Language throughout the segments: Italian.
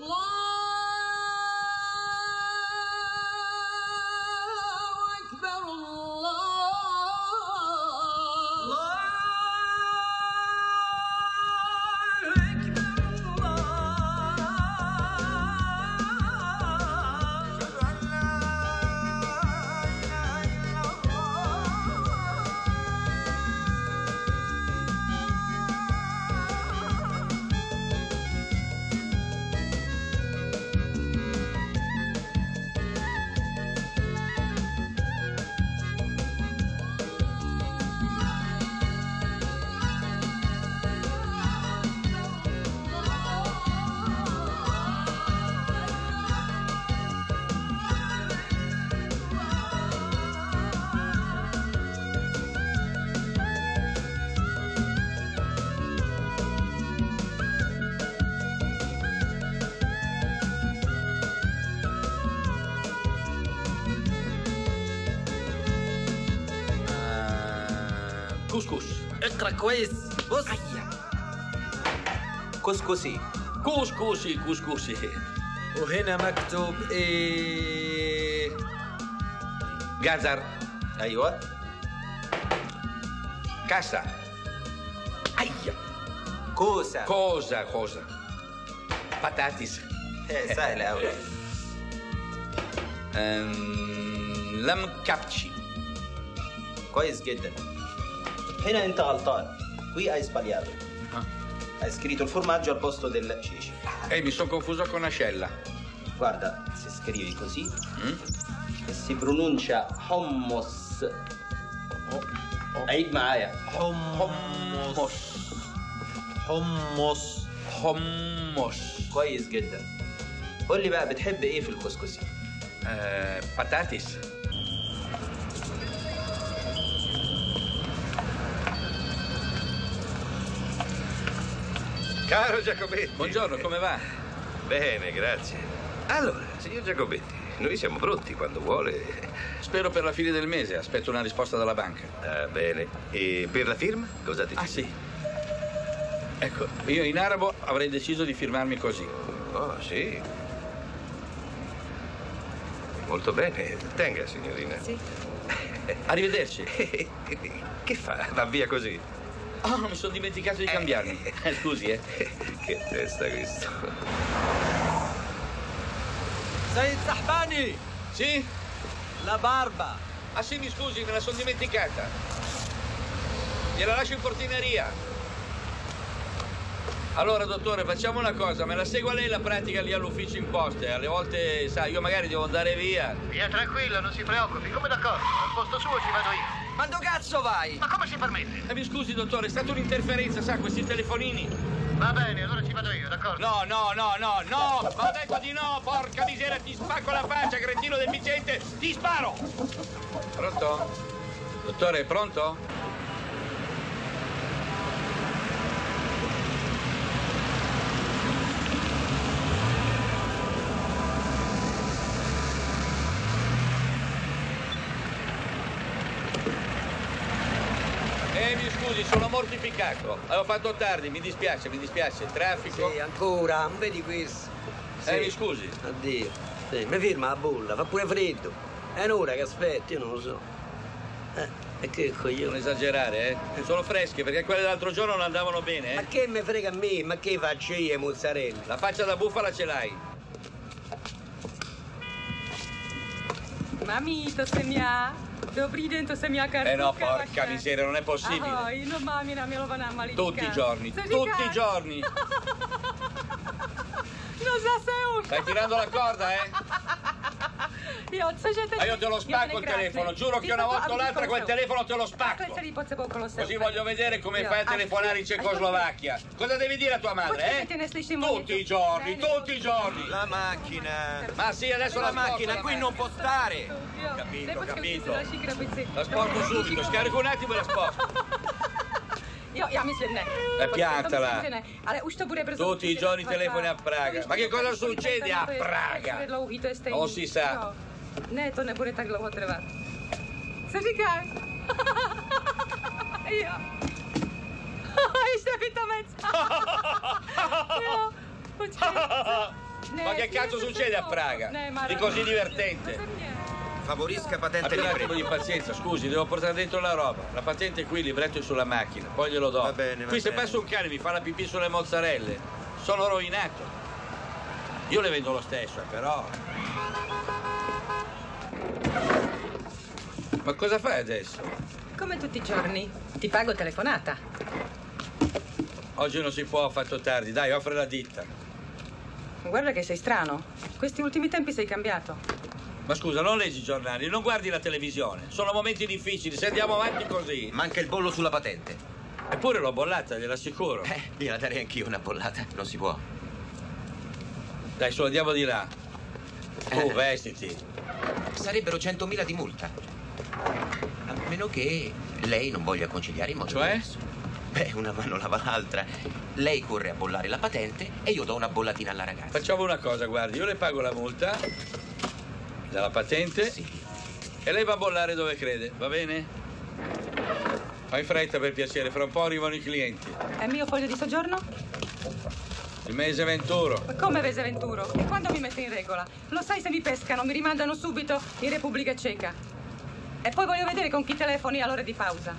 long كويس. بص. كسكسي. كوسكوسي كوسكوسي وهنا مكتوب إيه؟ جزر. أيوه. كاسا ايا كوسة. كوزا كوزا بطاطس. إيه، سهلة قوي أم... لم كابتشي. كويس جدا. هنا أنت غلطان. qui hai sbagliato Ah. hai scritto il formaggio al posto del ceci e mi sono confuso con ascella guarda se scrivi così Mm? si pronuncia hummus عيد معايا حمص حمص حمص كويس جدا قول لي بقى بتحب ايه في الكسكسي أه... بطاطس Caro Giacobetti. buongiorno come va? Bene, grazie. Allora, signor Giacobetti, noi siamo pronti quando vuole. spero per la fine del mese aspetto una risposta dalla banca Ah, bene. E per la firma? Cosa ti ah sì ecco io in arabo avrei deciso di firmarmi così Oh, sì. Molto bene. Tenga, signorina. Sì. arrivederci Che fa? Va via così. Oh, mi sono dimenticato di eh. cambiarmi. Eh, scusi, eh. Che testa questo. Sei Zahbani! Sì? La barba. Ah sì, mi scusi, me la sono dimenticata. Gliela lascio in portineria. Allora, dottore, facciamo una cosa. Me la segua lei la pratica lì all'ufficio imposte. Alle volte, sa, io magari devo andare via. Via tranquillo, non si preoccupi. Come d'accordo? Al posto suo ci vado io. Ma dove cazzo vai? Ma come si permette? Eh, mi scusi dottore è stata un'interferenza sa questi telefonini Va bene, allora ci vado io, d'accordo? No, no, no, no, no! Ma ho detto di no! Porca miseria, ti spacco la faccia, cretino deficiente! Ti sparo! Pronto? Dottore, è pronto? Eh, mi scusi, sono mortificato. Avevo fatto tardi, mi dispiace, mi dispiace. Traffico. Sì, ancora, non vedi questo? Eh, mi scusi. Addio. Sì, mi firma la bolla, fa pure freddo. È un'ora che aspetti, io non lo so. Eh, e che Non coglione. esagerare, eh? Sono fresche perché quelle dell'altro giorno non andavano bene, Ma eh? che me frega a me? Ma che faccio io mozzarella? La faccia da bufala ce l'hai. Mami, to jsem já. Dobrý den, to jsem já, Karolka Eh no, porca vaše. miseria, non è possibile. Ahoj, no mámina milovaná malinka. Tutti i giorni, Co tutti i říkáš? giorni. No zase už. Stai tirando la corda, eh? Jo, cože teď? Ma io te lo spacco il telefono, giuro che una volta o l'altra quel telefono te lo spacco. Così voglio vedere come fai a až- telefonare in Cecoslovacchia. Cosa devi dire a tua madre, eh? Tutti i giorni, tutti i giorni. La macchina. Ma sì, adesso la macchina qui non può stare. Capito, capito. La sporco subito, scarico un attimo e la sporco. Jo, já myslím ne. Piantala. Myslím, ne. Ale už to bude brzo. Tutti i giorni telefoni a Praga. Ma che cosa succede a Praga? Dlouhý, to je stejný. To si sa. Jo. Ne, to nebude tak dlouho trvat. Co říkáš? jo. Ještě pitomec. jo, počkej. Ma che cazzo succede a Praga? Di così divertente? Favorisca patente Abbi un libri. attimo di pazienza, scusi, devo portare dentro la roba. La patente è qui, il libretto è sulla macchina, poi glielo do. Va bene, va qui se bene. passa un cane mi fa la pipì sulle mozzarelle. Sono rovinato. Io le vendo lo stesso, però. Ma cosa fai adesso? Come tutti i giorni. Ti pago telefonata. Oggi non si può, ho fatto tardi. Dai, offre la ditta. Guarda che sei strano. Questi ultimi tempi sei cambiato. Ma scusa, non leggi i giornali, non guardi la televisione. Sono momenti difficili, se andiamo avanti così. Manca il bollo sulla patente. Eppure l'ho bollata, gliel'assicuro. Eh, gliela darei anch'io una bollata. Non si può. Dai, su, andiamo di là. Tu, Eh. vestiti. Sarebbero 100.000 di multa. A meno che lei non voglia conciliare in modo Cioè? diverso. Beh, una mano lava l'altra. Lei corre a bollare la patente e io do una bollatina alla ragazza. Facciamo una cosa, guardi, io le pago la multa della patente Sì. e lei va a bollare dove crede, va bene? Fai fretta per piacere, fra un po' arrivano i clienti. È il mio foglio di soggiorno? Il mese venturo. Ma Come Vese Venturo? E quando mi metto in regola? Lo sai se mi pescano, mi rimandano subito in Repubblica Ceca. E poi voglio vedere con chi telefoni all'ora di pausa.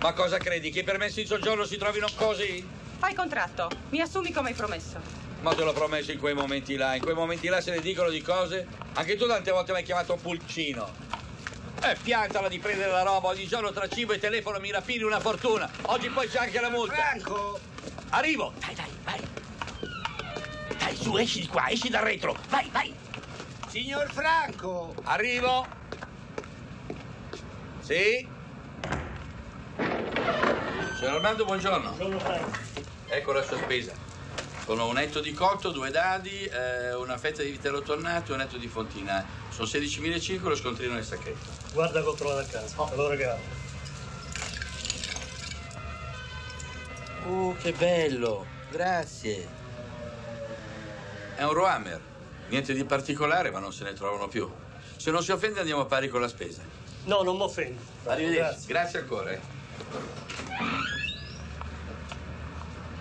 Ma cosa credi? Che i permessi di soggiorno si trovino così? Fai contratto, mi assumi come hai promesso. Ma te l'ho promesso in quei momenti là, in quei momenti là se ne dicono di cose. Anche tu tante volte mi hai chiamato pulcino. Eh, piantala di prendere la roba, ogni giorno tra cibo e telefono mi rapini una fortuna. Oggi poi c'è anche la multa. Franco! Arrivo! Dai, dai, vai! Dai, su, esci di qua, esci dal retro! Vai, vai! Signor Franco! Arrivo! Sì? Signor Armando, buongiorno. Ecco la sua spesa. Sono un etto di cotto, due dadi, eh, una fetta di vitello tornato e un etto di fontina. Sono 16.500, lo scontrino nel sacchetto. Guarda che ho trovato a casa, te lo regalo. Oh, che bello! Grazie. È un Rohammer. Niente di particolare, ma non se ne trovano più. Se non si offende andiamo a pari con la spesa. No, non mi offendo. Arrivederci. Grazie. Grazie ancora.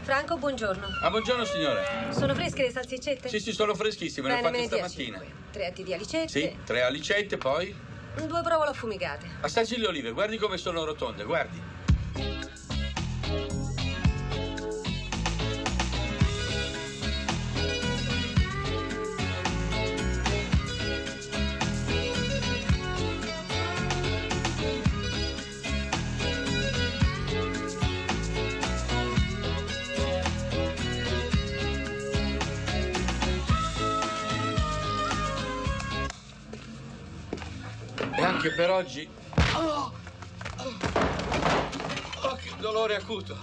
Franco, buongiorno. Ah, buongiorno signore. Sono fresche le salsiccette? Sì, sì, sono freschissime, le ho Bene, fatte stamattina. cinque. Tre atti di alicette. Sì, tre alicette, poi. Due provole affumicate. Assaggi le olive, guardi come sono rotonde, guardi. E anche per oggi. Oh, Oh, che dolore acuto.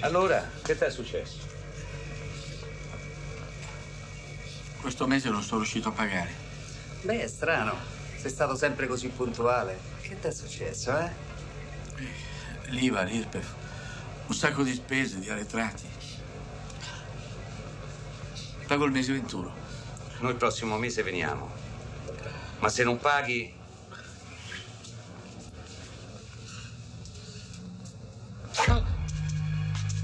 Allora, che ti è successo? Questo mese non sono riuscito a pagare. Beh, è strano. Sei stato sempre così puntuale. Che ti è successo, eh? L'IVA, l'IRPEF, un sacco di spese, di arretrati. Pago il mese 21. Noi il prossimo mese veniamo. Ma se non paghi...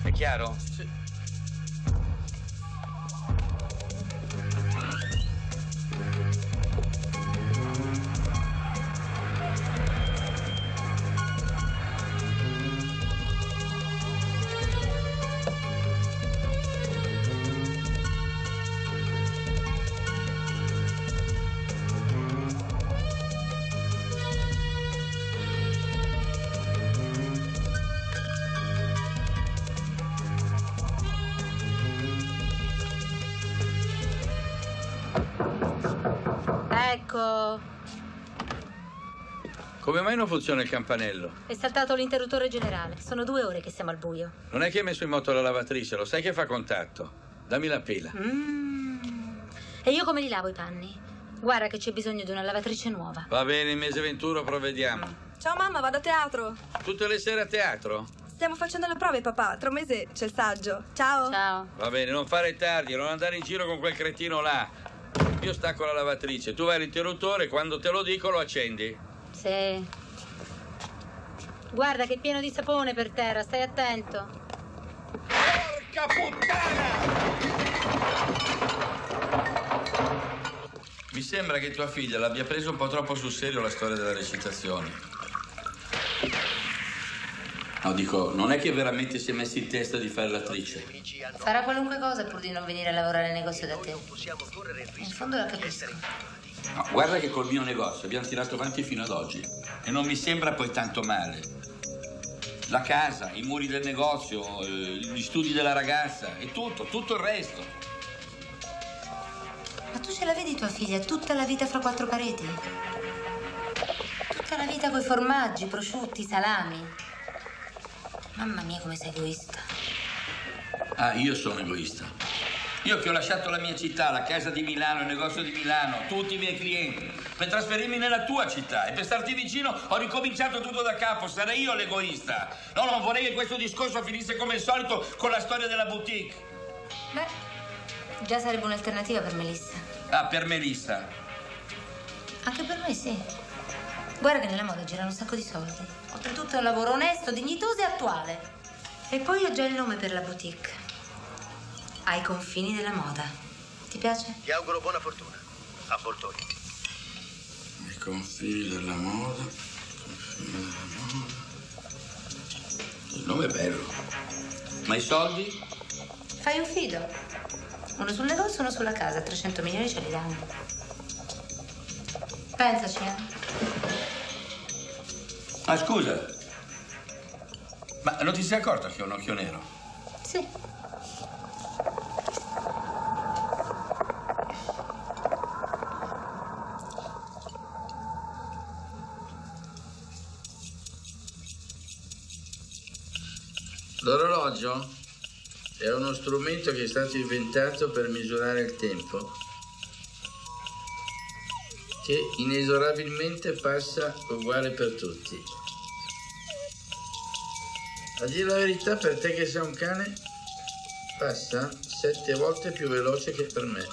È chiaro? Sì. Come mai non funziona il campanello? è saltato l'interruttore generale. Sono due ore che siamo al buio. Non è che hai messo in moto la lavatrice, lo sai che fa contatto. Dammi la pila. E io come li lavo i panni? Guarda che c'è bisogno di una lavatrice nuova. Va bene, il mese 21 provvediamo. Ciao mamma, vado a teatro. Tutte le sere a teatro? Stiamo facendo le prove, papà. Tra un mese c'è il saggio. Ciao. Ciao. Va bene, non fare tardi, non andare in giro con quel cretino là. Io stacco la lavatrice, tu vai all'interruttore, quando te lo dico lo accendi. Sì. Guarda che è pieno di sapone per terra, stai attento. Porca puttana! Mi sembra che tua figlia l'abbia preso un po' troppo sul serio la storia della recitazione. No, dico, non è che veramente si è messa in testa di fare l'attrice. Farà qualunque cosa pur di non venire a lavorare al negozio da te. In fondo la capisco. No, guarda che col mio negozio abbiamo tirato avanti fino ad oggi. E non mi sembra poi tanto male. La casa, i muri del negozio, eh, gli studi della ragazza e tutto, tutto il resto. Ma tu ce la vedi tua figlia tutta la vita fra quattro pareti? Tutta la vita coi formaggi, prosciutti, salami. Mamma mia come sei egoista. Ah, io sono egoista. Io che ho lasciato la mia città, la casa di Milano, il negozio di Milano, tutti i miei clienti, per trasferirmi nella tua città e per starti vicino ho ricominciato tutto da capo, sarei io l'egoista. No, non vorrei che questo discorso finisse come al solito con la storia della boutique. Beh, già sarebbe un'alternativa per Melissa. Ah, per Melissa. Anche per me sì. Guarda che nella moda girano un sacco di soldi. Oltretutto è un lavoro onesto, dignitoso e attuale. E poi ho già il nome per la boutique. Ai confini della moda. Ti piace? Ti auguro buona fortuna. A Boltoni. I confini della moda. confini della moda. Il nome è bello. Ma i soldi? Fai un fido. Uno sul negozio, uno sulla casa. 300 milioni ce li danno. Pensaci, eh. Ah, scusa. Ma non ti sei accorto che ho un occhio nero? Sì. L'orologio è uno strumento che è stato inventato per misurare il tempo, che inesorabilmente passa uguale per tutti. A dire la verità, per te che sei un cane, passa sette volte più veloce che per me.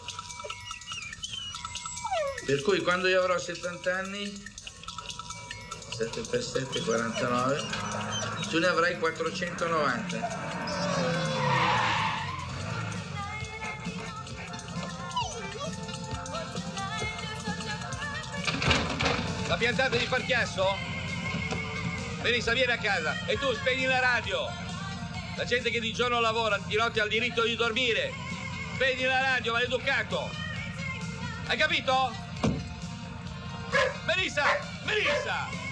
Per cui quando io avrò 70 anni, 7 per 7, 49, tu ne avrai 490. La piantata di far chiasso? Melissa, vieni a casa e tu spegni la radio. La gente che di giorno lavora, di notte ha il diritto di dormire. Spegni la radio, maleducato. Hai capito? Melissa! Melissa!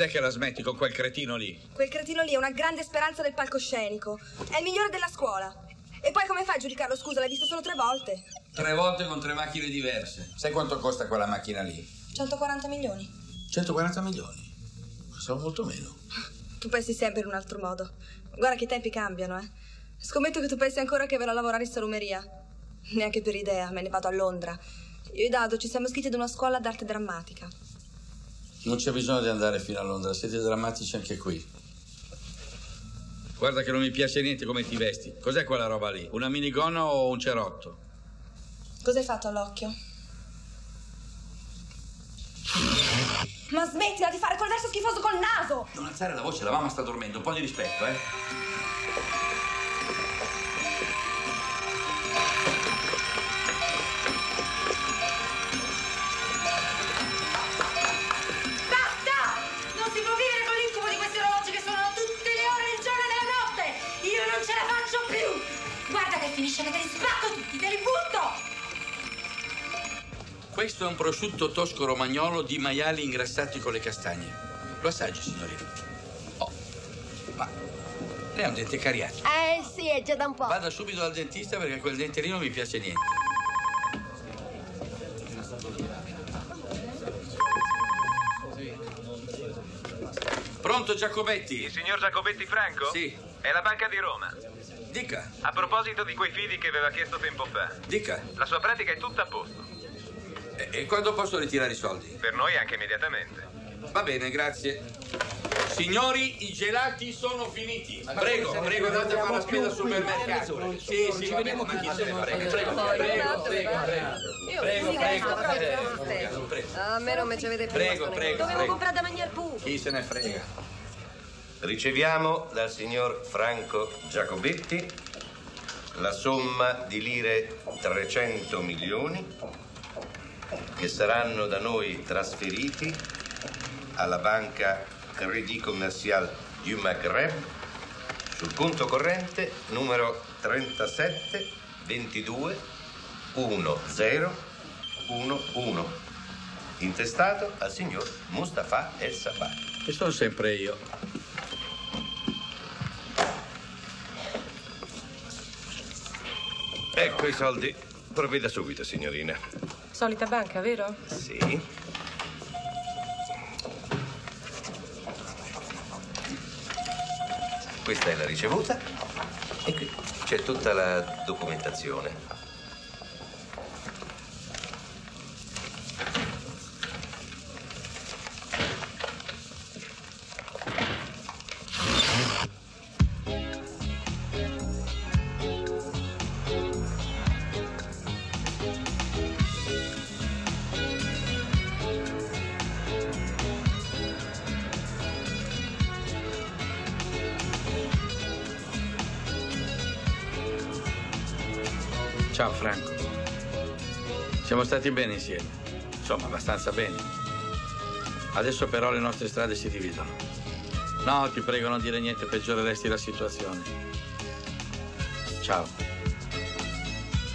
Quando è che la smetti con quel cretino lì? Quel cretino lì è una grande speranza del palcoscenico. È il migliore della scuola. E poi come fai a giudicarlo? Scusa, l'hai visto solo tre volte. Tre volte con tre macchine diverse. Sai quanto costa quella macchina lì? 140 milioni. 140 milioni. Sono molto meno. Tu pensi sempre in un altro modo. Guarda che i tempi cambiano, eh. Scommetto che tu pensi ancora che verrò a lavorare in salumeria. Neanche per idea, me ne vado a Londra. Io e Dado ci siamo iscritti ad una scuola d'arte drammatica. Non c'è bisogno di andare fino a Londra, siete drammatici anche qui. Guarda che non mi piace niente come ti vesti. Cos'è quella roba lì? Una minigonna o un cerotto? Cos'hai fatto all'occhio? Ma smettila di fare quel verso schifoso col naso! Non alzare la voce, la mamma sta dormendo. Un po' di rispetto, eh? Finisce che te li spacco tutti, te li butto! Questo è un prosciutto tosco romagnolo di maiali ingrassati con le castagne. Lo assaggi, signorina. Oh, ma lei ha un dente cariato. Eh sì, è già da un po'. Vada subito dal dentista perché quel dente lì non mi piace niente. Pronto Giacobetti? Il signor Giacobetti Franco? Sì. È la Banca di Roma. Dica, A proposito di quei fidi che aveva chiesto tempo fa, dica. la sua pratica è tutta a posto. E, e quando posso ritirare i soldi? Per noi anche immediatamente. Va bene, grazie. Signori, i gelati sono finiti. Prego, prego, andate a fare la spesa al supermercato. Sì, sì, va bene, ma chi se ne frega. Prego, prego, prego, prego. Prego, prego, prego. A me non mi ci avete più Prego, prego, Dovevo prego. comprare da mangiare pure. Chi se ne frega? Riceviamo dal signor Franco Giacobetti la somma di lire 300 milioni che saranno da noi trasferiti alla banca Crédit Commercial du Maghreb sul conto corrente numero 37 22 10 11 intestato al signor Mustafa El Sabah. Che sono sempre io. Ecco i soldi. Provveda subito, signorina. Solita banca, vero? Sì. Questa è la ricevuta e qui c'è tutta la documentazione. Stati bene insieme. Insomma, abbastanza bene. Adesso però le nostre strade si dividono. No, ti prego, non dire niente, peggioreresti la situazione. Ciao.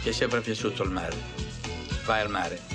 Ti è sempre piaciuto il mare. Vai al mare.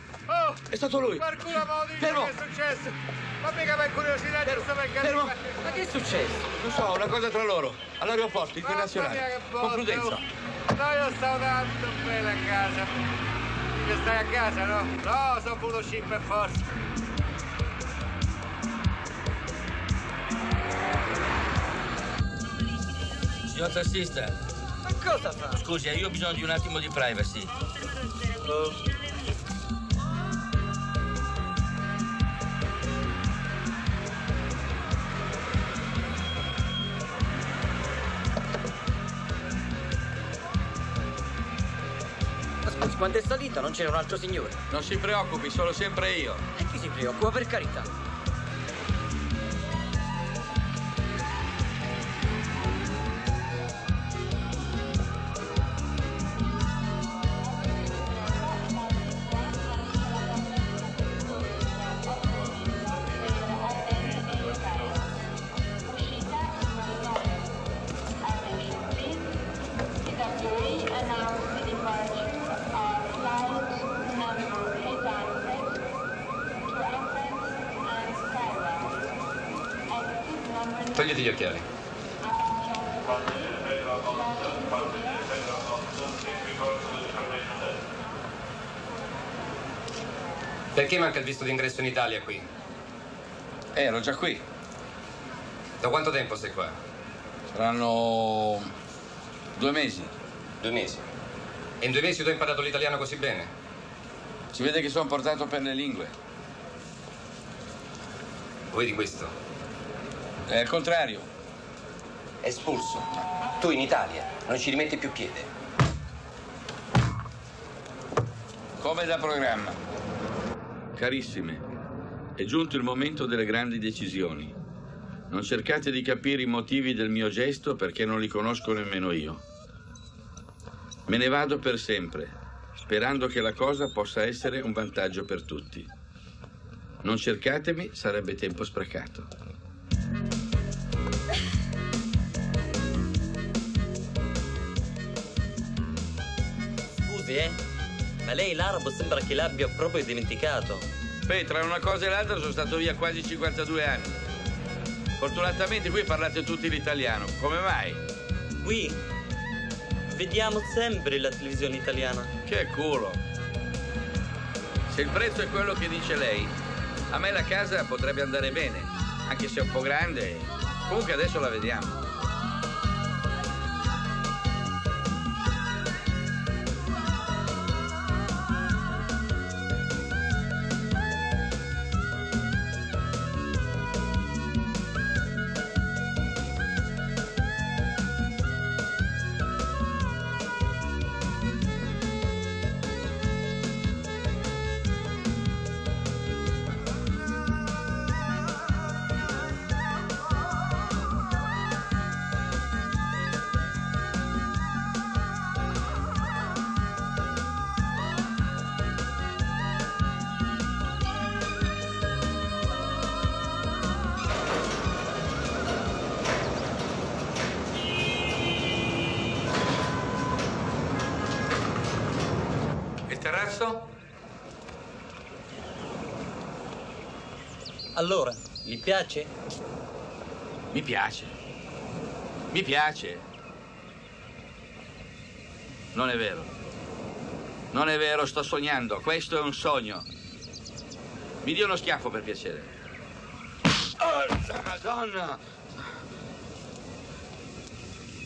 Oh! È stato lui. Qualcuno me lo dice Fermo. che è successo? Ma mica per curiosità giusto per Fermo. Ma che è successo? Lo so, una cosa tra loro. All'aeroporto internazionale. Con prudenza. oh. No, io stavo tanto bene a casa. Che stai a casa, no? No, sono voluto uscire per forza. Signor tassista, Ma cosa fa? scusi, eh, io ho bisogno di un attimo di privacy. Ma quando è salita non c'era un altro signore? Non si preoccupi, sono sempre io. E chi si preoccupa, per carità? Il visto d'ingresso in Italia qui? Eh, ero già qui. Da quanto tempo stai qua? Saranno due mesi. Due mesi. E in due mesi tu hai imparato l'italiano così bene? Si vede che sono portato per le lingue. Vuoi di questo? È il contrario. Espulso. Tu in Italia non ci rimetti più piede. Come da programma. Carissime, è giunto il momento delle grandi decisioni. Non cercate di capire i motivi del mio gesto perché non li conosco nemmeno io. Me ne vado per sempre, sperando che la cosa possa essere un vantaggio per tutti. Non cercatemi, sarebbe tempo sprecato. Scusi, eh? Ma lei l'arabo sembra che l'abbia proprio dimenticato. Beh, tra una cosa e l'altra sono stato via quasi 52 anni. Fortunatamente qui parlate tutti l'italiano. Come mai? Qui vediamo sempre la televisione italiana. Che culo! Se il prezzo è quello che dice lei, a me la casa potrebbe andare bene, anche se è un po' grande. Comunque adesso la vediamo. Allora, gli piace? Mi piace. Mi piace. Non è vero. Non è vero, sto sognando. Questo è un sogno. Mi dia uno schiaffo per piacere. Oh, Madonna!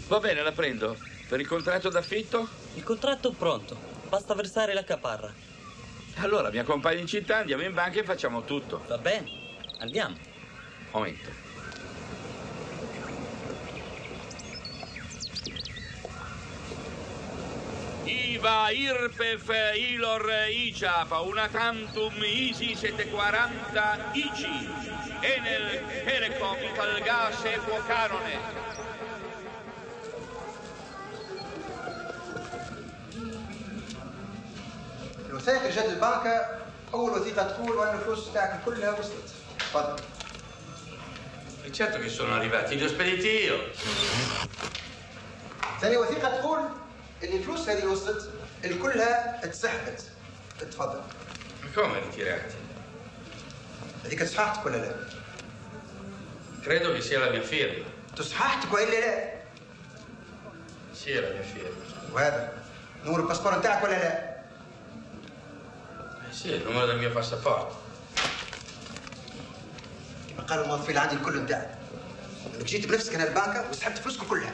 Va bene, la prendo. Per il contratto d'affitto? Il contratto è pronto. Basta versare la caparra. Allora mi accompagni in città, andiamo in banca e facciamo tutto. Va bene, andiamo. Momento. IVA, IRPEF, ILOR, ICAP, una tantum ISI 740 ICI, Enel, Telecom, Italgas e Canone. الوثائق اللي جات البنكة أول وثيقة تقول وأن الفلوس بتاعك كلها وصلت. تفضل. E certo che sono arrivati, li ho spediti io. ثاني وثيقة تقول إن الفلوس هذه وصلت اللي كلها اتسحبت. تفضل. Come ritirati? هذيك صححتك ولا لا؟ Credo che sia la mia firma. تصححتك وإلا لا؟ Sì, è la mia firma. وهذا نور الباسبور نتاعك ولا لا؟ Eh sì, è il numero del mio passaporto. كما قالوا الموظفين عندي الكل نتاعك. انك جيت بنفسك هنا البنكة وسحبت فلوسك كلها.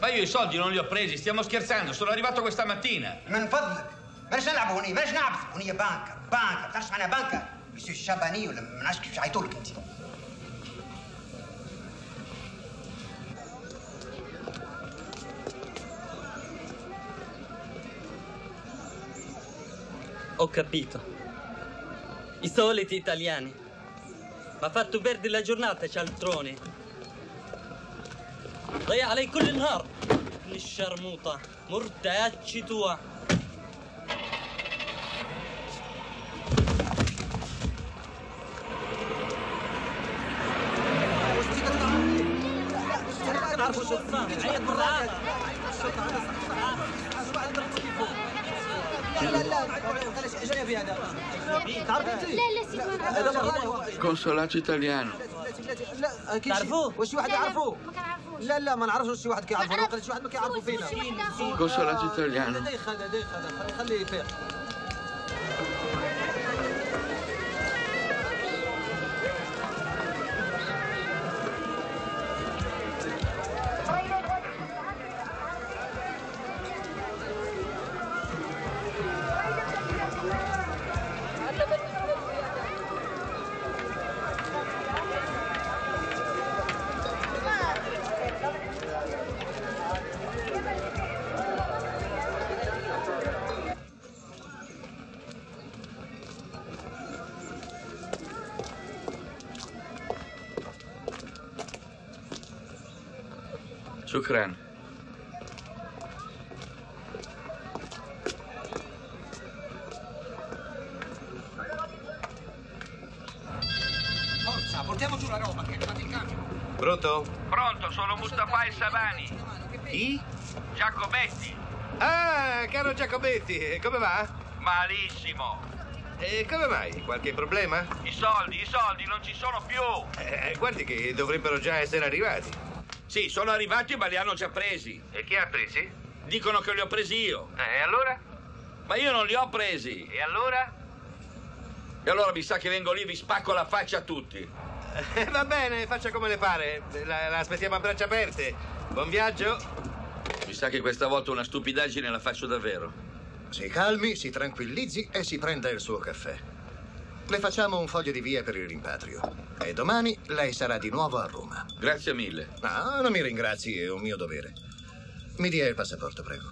Ma io i soldi non li ho presi, stiamo scherzando, sono arrivato questa mattina. من فضلك ماناش نلعبوا هوني ماناش نعبث هوني بنكة بنكة بتعرفش معناها بنكة؟ مسيو الشباني ولا ما نعرفش كيف يعيطولك انت. Ho capito. I soliti italiani. Ma ha fatto perdere la giornata, cialtroni. ضيع علي كل النهار ابن الشرموطة مرتعاتش توا تعرفوا شو صار عيط بالعالم كونسولات ايطاليان لا أكيد لا واش لا واحد لا لا لا ما نعرفش شي واحد كيعرفو شي واحد ما كيعرفو فينا. كونسولات ايطاليان دايخ هذا دايخ هذا خليه يفيق. Shukran. Forza, portiamo giù la roba che è arrivato il cambio. Pronto? Pronto, sono Mustafa El Sabani. Chi? Giacobetti. Ah, caro Giacobetti, come va? Malissimo. E come mai? Qualche problema? I soldi, i soldi non ci sono più. Eh, guardi che dovrebbero già essere arrivati. Sì, sono arrivati ma li hanno già presi. E chi ha presi? Dicono che li ho presi io. Eh, e allora? Ma io non li ho presi. E allora? E allora mi sa che vengo lì e vi spacco la faccia a tutti. Eh, va bene, faccia come le pare. La, la aspettiamo a braccia aperte. Buon viaggio. Mi sa che questa volta una stupidaggine la faccio davvero. Si calmi, si tranquillizzi e si prenda il suo caffè. Le facciamo un foglio di via per il rimpatrio. E domani lei sarà di nuovo a Roma. Grazie mille. No, non mi ringrazi, è un mio dovere. Mi dia il passaporto, prego.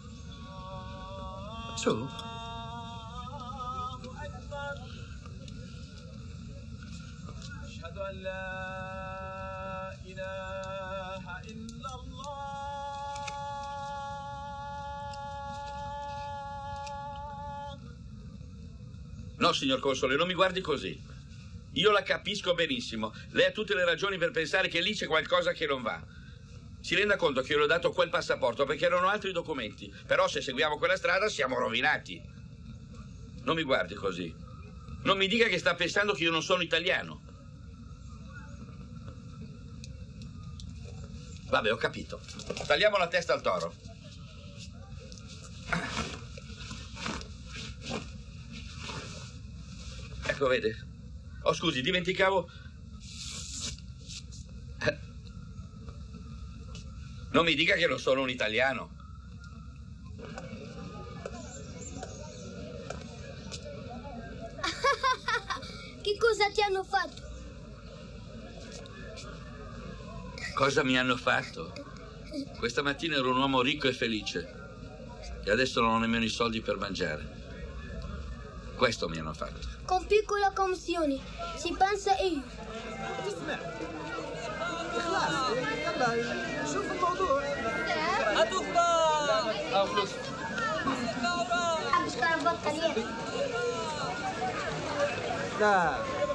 Su. أشهد أن لا No, signor Console, non mi guardi così. Io la capisco benissimo. Lei ha tutte le ragioni per pensare che lì c'è qualcosa che non va. Si renda conto che io le ho dato quel passaporto perché erano altri documenti. Però se seguiamo quella strada siamo rovinati. Non mi guardi così. Non mi dica che sta pensando che io non sono italiano. Vabbè, ho capito. Tagliamo la testa al toro. Ecco, vede. Oh, scusi, dimenticavo. Non mi dica che non sono un italiano. Che cosa ti hanno fatto? Cosa mi hanno fatto? Questa mattina ero un uomo ricco e felice. E adesso non ho nemmeno i soldi per mangiare. Questo mi hanno fatto. Con piccole commissioni, si pensa io. لا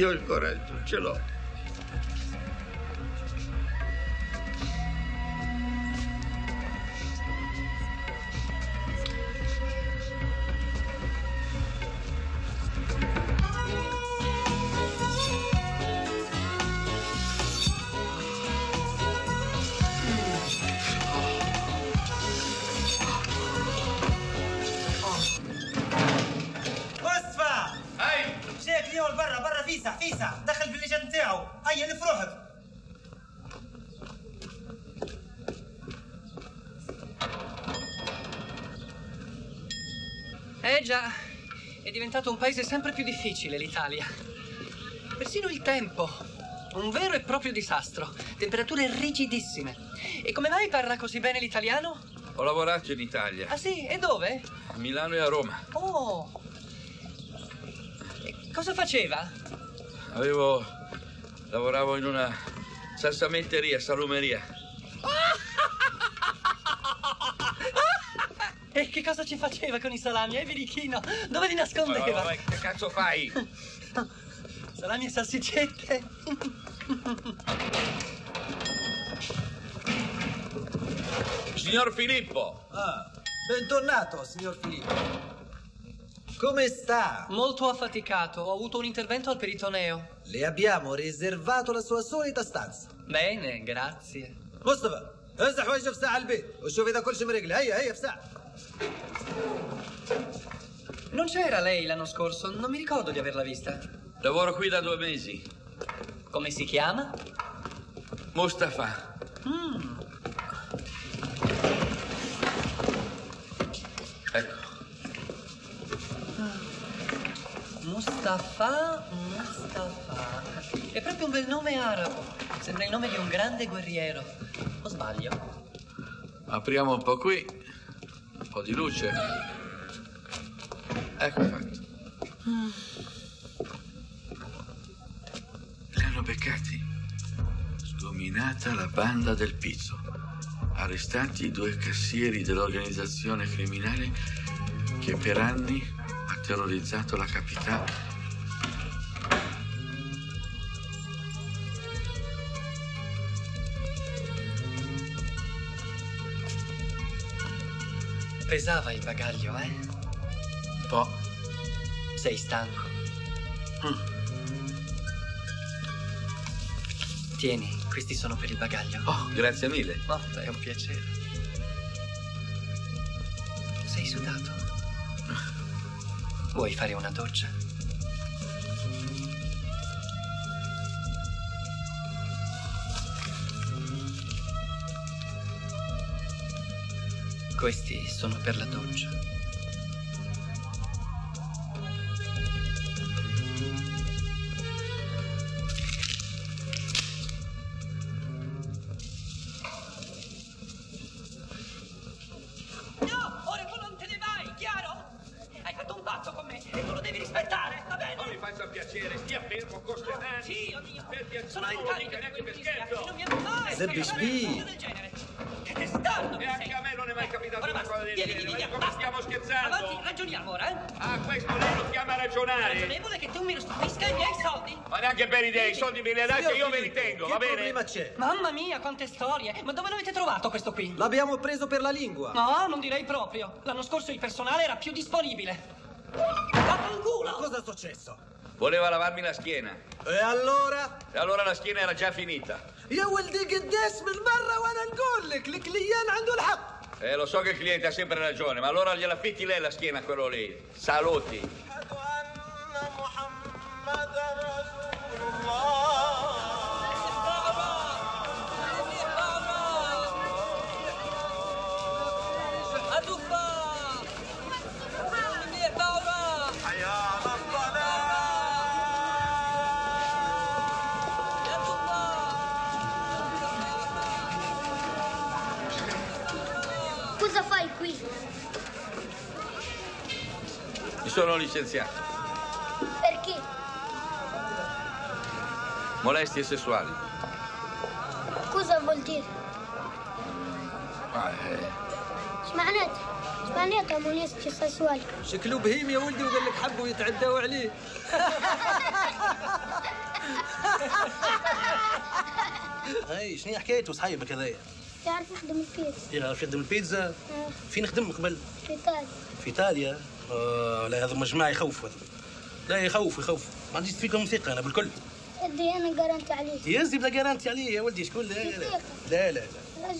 Io il coraggio ce l'ho. Diventato un paese sempre più difficile l'Italia. Persino il tempo. Un vero e proprio disastro. Temperature rigidissime. E come mai parla così bene l'italiano? Ho lavorato in Italia, Ah sì? E dove? a Milano e a Roma. Oh! E cosa faceva? Avevo. lavoravo in una salsamenteria, salumeria. E che cosa ci faceva con i salami? Eh, birichino? Dove li nascondeva? Ma che cazzo fai? Salami e salsicette. Signor Filippo! Ah, bentornato, signor Filippo. Come sta? Molto affaticato. Ho avuto un intervento al peritoneo. Le abbiamo riservato la sua solita stanza. Bene, grazie. مصطفى انزح وجه في ساعة البيت وشوف إذا كل شيء مريقل هيا هيا في ساعة non c'era lei l'anno scorso? Non mi ricordo di averla vista. Lavoro qui da due mesi. Come si chiama? Mustafa. Mm. Ecco. Mustafa, Mustafa. È proprio un bel nome arabo. Sembra il nome di un grande guerriero. O sbaglio? Apriamo un po' qui. Po' di luce. Ecco fatto. Li hanno beccati. Sgominata la banda del pizzo. Arrestati i due cassieri dell'organizzazione criminale che per anni ha terrorizzato la capitale. Pesava il bagaglio, eh? Un po'. Sei stanco. Tieni, questi sono per il bagaglio. Oh, grazie mille. Oh, è un piacere. Sei sudato? Vuoi fare una doccia? Questi sono per la doccia. L'abbiamo preso per la lingua. No, non direi proprio. L'anno scorso il personale era più disponibile. Vaffanculo! Cosa è successo? Voleva lavarmi la schiena. E allora? E allora la schiena era già finita. يا ولدي قديش من مرة وأنا نقول لك الكليان عنده الحق Eh, lo so che il cliente ha sempre ragione, ma allora gliela affitti lei la schiena a quello lì. Saluti. sono licenziato. Perché? Molestie sessuali. Cosa vuol dire? Ah, eh, إيش معناته؟ إيش معناته مونيستي سيسوال؟ شكله بهيم يا ولدي وقال لك حبوا يتعداوا عليه هاي شنو حكايته صحيبك هذايا؟ يعرف يخدم البيت يعرف يخدم البيتزا فين خدم قبل؟ في ايطاليا في ايطاليا آه لا هذا مجمع يخوف هذا. لا يخوف يخوف. ما عنديش فيكم ثقة أنا بالكل. يدي أنا قرنتي عليه. يا زيد قرنتي عليه يا ولدي. شكون؟ لا لا لا. لا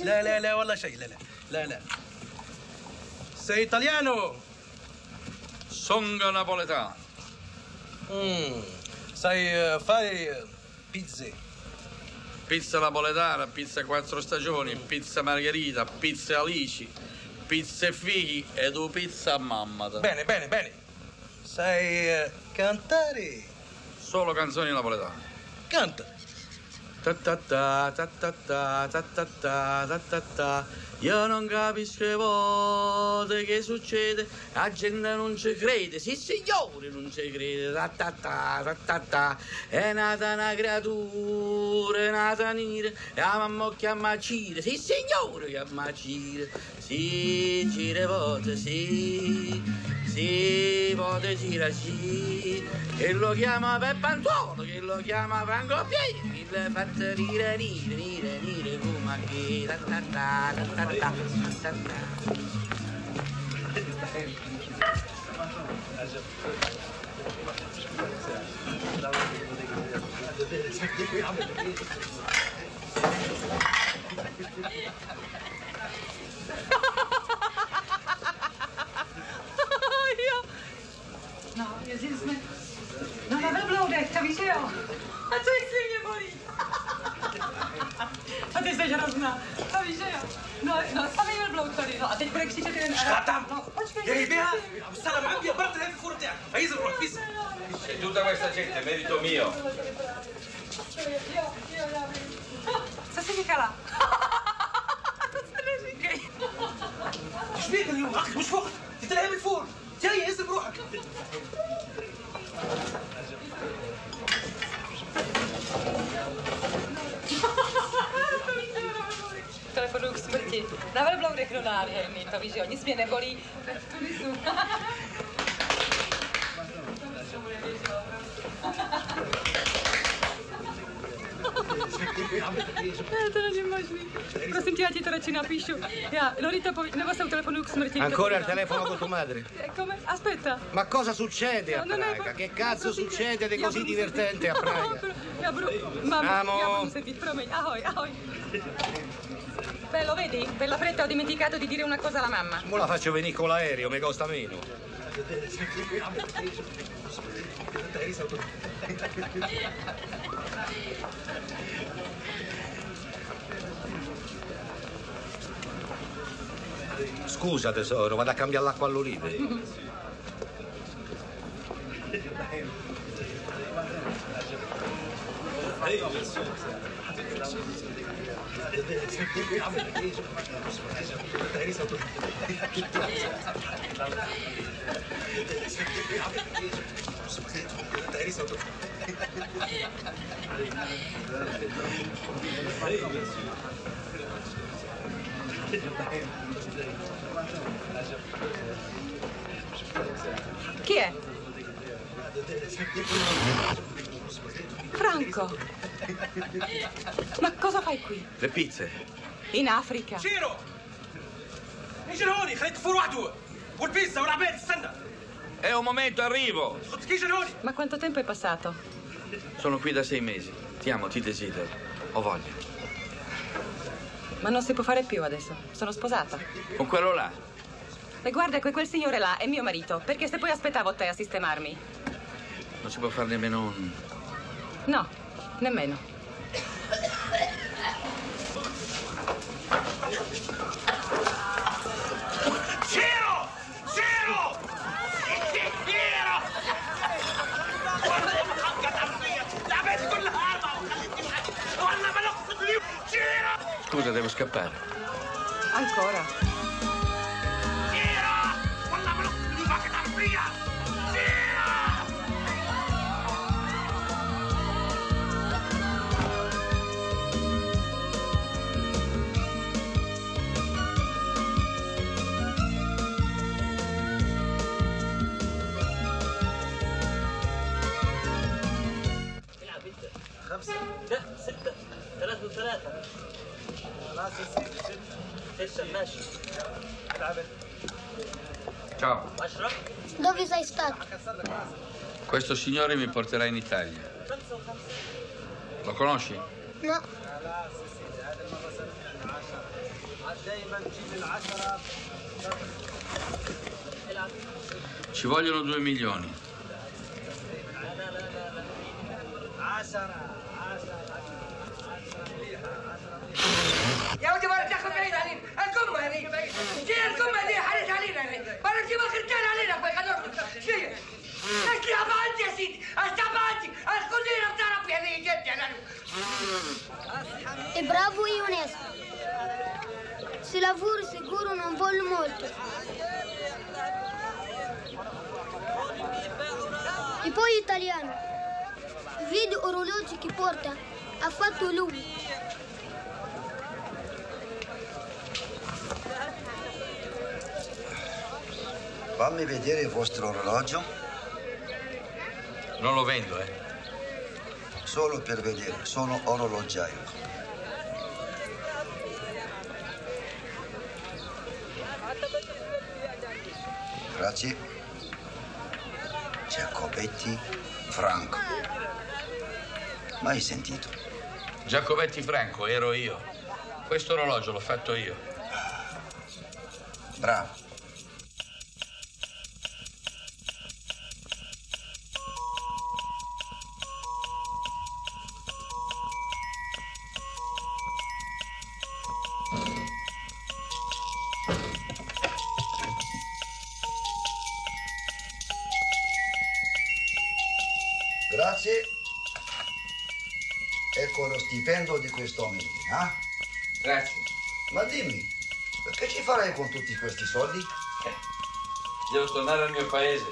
لا لا. لا والله شيء لا لا. لا لا. سي إيطاليانو سونغ نابوليتان امم سي فاي بيتزا بيتزا نابوليتانا بيتزا كواترو ستاجوني بيتزا مارغريتا بيتزا اليشي pizza e fighi e tu pizza a mamma. bene bene bene sai eh, cantare Solo canzoni napoletane. canta Io non capisco le volte che succede, la gente non ci crede, sì signore non ci crede. È nata una creatura, è nata nera, la mamma chiama Cire, sì signore chiama Cire, sì Cire volte, sì, sì volte Cire, sì, che lo chiama Peppa Antonio, che lo chiama Franco Pieri, che le fa rire, rire, rire, rire, come che ta ta ta ta ta ta ta ta. Io... Jezdili jsme no na velbloudech, to víš, jo. A co jsi mě bolí? A ty jsi hrozná, to víš, jo. No, no, samý velbloud tady, no. A teď bude křičet jeden... Šla tam! No, počkej, Jej, běha! Vstala, mám dvě barty, jak furt jak. A jezru, pis. Še tu tam sta gente, merito mio. Co jsi říkala? to se neříkej. Špíkl, ach, musíš furt. Telefonuju k smrti. Na velbloudech do nádherný, to víš, jo, nic mě nebolí. Ne, to není možný. Prosím tě, já ti to radši napíšu. Já, Lorita, povi... nebo se telefonuju k smrti. Ancora il telefono con tua madre? Eh, Come? Aspetta. Ma cosa succede a Praga? Che cazzo succede di così divertente a Praga? Já budu, mám, já budu jít, promiň, ahoj, ahoj. Beh, lo vedi? Per la fretta ho dimenticato di dire una cosa alla mamma. Mo la faccio venire con l'aereo, mi costa meno. Scusa tesoro, vado a cambiare l'acqua all'olive. Chi è? Franco. Ma cosa fai qui? Le pizze. In Africa. شيرو اجي لهوني خليك الفور وحده والبيتزا والعباد استنى È un momento, arrivo. اجي لهوني Ma quanto tempo è passato? Sono qui da sei mesi. Ti amo, ti desidero. Ho voglia. Ma non si può fare più adesso. Sono sposata. Con quello là. E guarda che quel signore là è mio marito, perché se poi aspettavo te a sistemarmi. Non si può fare nemmeno un... No, nemmeno. Scusa, devo scappare. Ancora? Ciao. عشرة Dove sei stato? Questo signore mi porterà in Italia. Lo conosci? No. Ci vogliono due milioni. يا ودي مالك دخل بعيد علينا القمه هذه شي القمه هذه حريت علينا مالك جيب الخرجان علينا اخوي خلونا شي اسلحه عندي يا سيدي اسلحه عندي الخزيره بتاع ربي هذه جد Bravo Ionesco. Se lavoro sicuro non voglio molto. E poi italiano. Vedo orologi che porta. Ha fatto lui. Fammi vedere il vostro orologio. Non lo vendo, eh. Solo per vedere, sono orologiaio. Grazie. Giacobetti Franco. Mai sentito? Giacobetti Franco, ero io. Questo orologio l'ho fatto io. Bravo. Stipendio di quest'uomo lì, ah? Grazie. Ma dimmi, che ci farai con tutti questi soldi? Devo tornare al mio paese.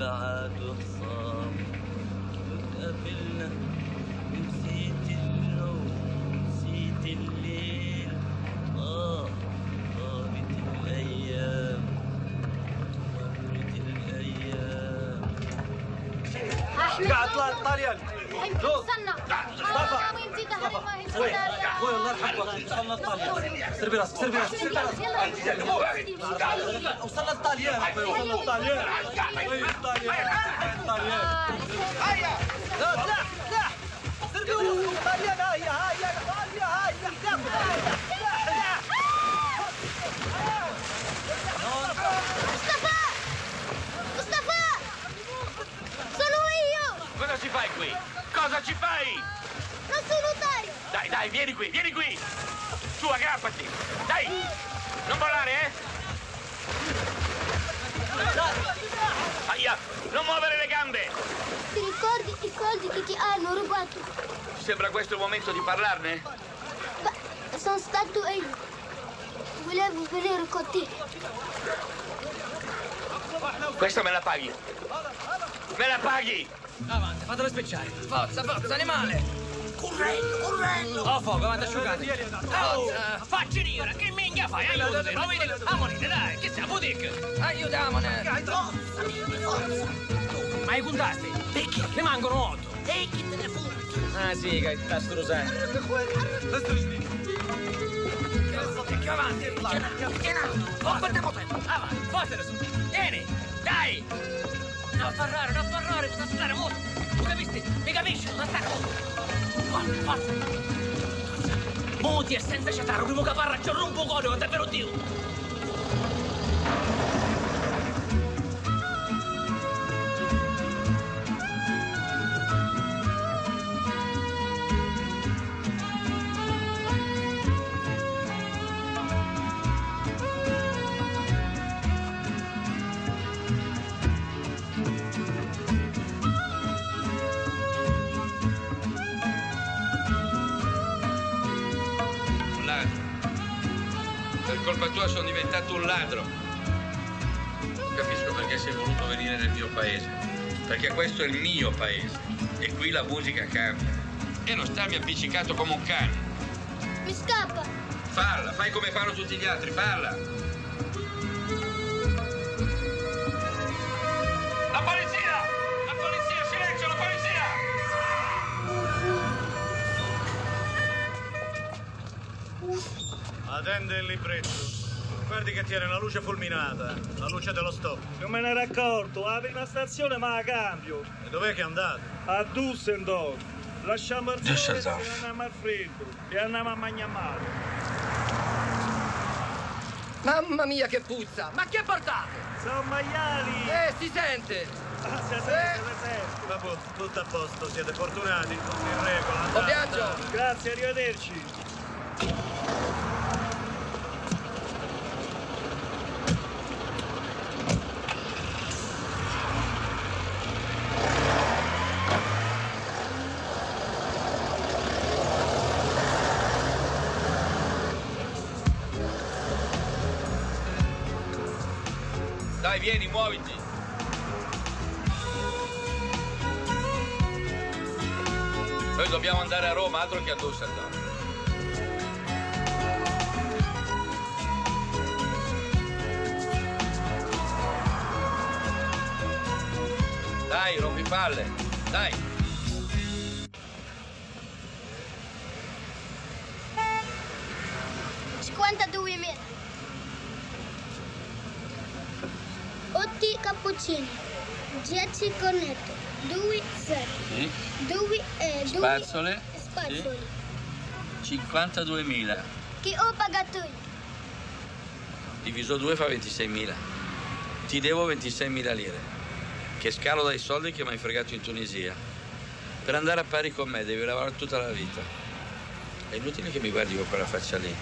بعد الصام وتقابلنا ونسيت النوم ونسيت الليل آه طارت الأيام طارت الأيام قاعد طلعت طاليان استنى خويا الله يرحمك وصلنا الطاليان سربي راسك سربي راسك سربي راسك وصلنا الطليان وصلنا الطليان وين الطليان الطليان هيا لا لا لا سر براسك الطليان هيا هيا هيا هيا Mustafa! Mustafa! Sono io! Cosa ci fai qui? Cosa ci fai? Non sono Dario! Dai, dai, vieni qui, vieni qui! Su, aggrappati! Dai! Non volare, eh? Aia! Non muovere le gambe! Ti ricordi i soldi che ti hanno rubato? Sembra questo il momento di parlarne? Sono stato io. Volevo venire con te. Questa me la paghi! Me la paghi! Avanti, fatelo specciare. Forza, forza, animale. Correndo, correndo. Oh, fuoco, avanti, asciugati. Oh, facci dire, che minchia fai? Aiutami, lo vedi? Ammonite, dai, che a boutique? Aiutamone. Ma i contatti? Ne mancano otto. E chi te ne fotte? Ah, sì, che sta strusando. Che avanti, Oh, perdiamo tempo. Avanti, fatelo su. Vieni, dai. Non parlare, non parlare, sta stare molto. Tu capisci? Mi capisci? Non stare molto. Forza, forza. Muti e senza cetare, primo caparra, c'è un codico, davvero Dio. Tua sono diventato un ladro. Non capisco perché sei voluto venire nel mio paese. Perché questo è il mio paese. E qui la musica cambia. E non starmi appiccicato come un cane. Mi scappa. Falla, fai come fanno tutti gli altri, falla. La polizia! La polizia, silenzio, la polizia! Attende il libretto. Guardi che tiene una luce fulminata, la luce dello stop. Non me ne ero accorto, la prima stazione ma la cambio. E dov'è che andate? A Düsseldorf. Lasciamo il sole e andiamo al freddo. E andiamo a mangiare male. Mamma mia che puzza! Ma che portate? Sono maiali! Eh, si sente! Ah, si Eh. sente, Vabbè, tutto a posto, siete fortunati, tutto in regola. Buon viaggio! Grazie, arrivederci. Altro che a Düsseldorf. Dai, rompi palle. Dai. Otti cappuccini. Dieci cornetto. Due sette. Sì. Due e due Spazzole. spazzole. 52.000. Che ho pagato io. diviso 2 fa 26.000. Ti devo 26.000 lire, che scalo dai soldi che mi hai fregato in Tunisia. Per andare a pari con me devi lavorare tutta la vita. È inutile che mi guardi con quella faccia lì.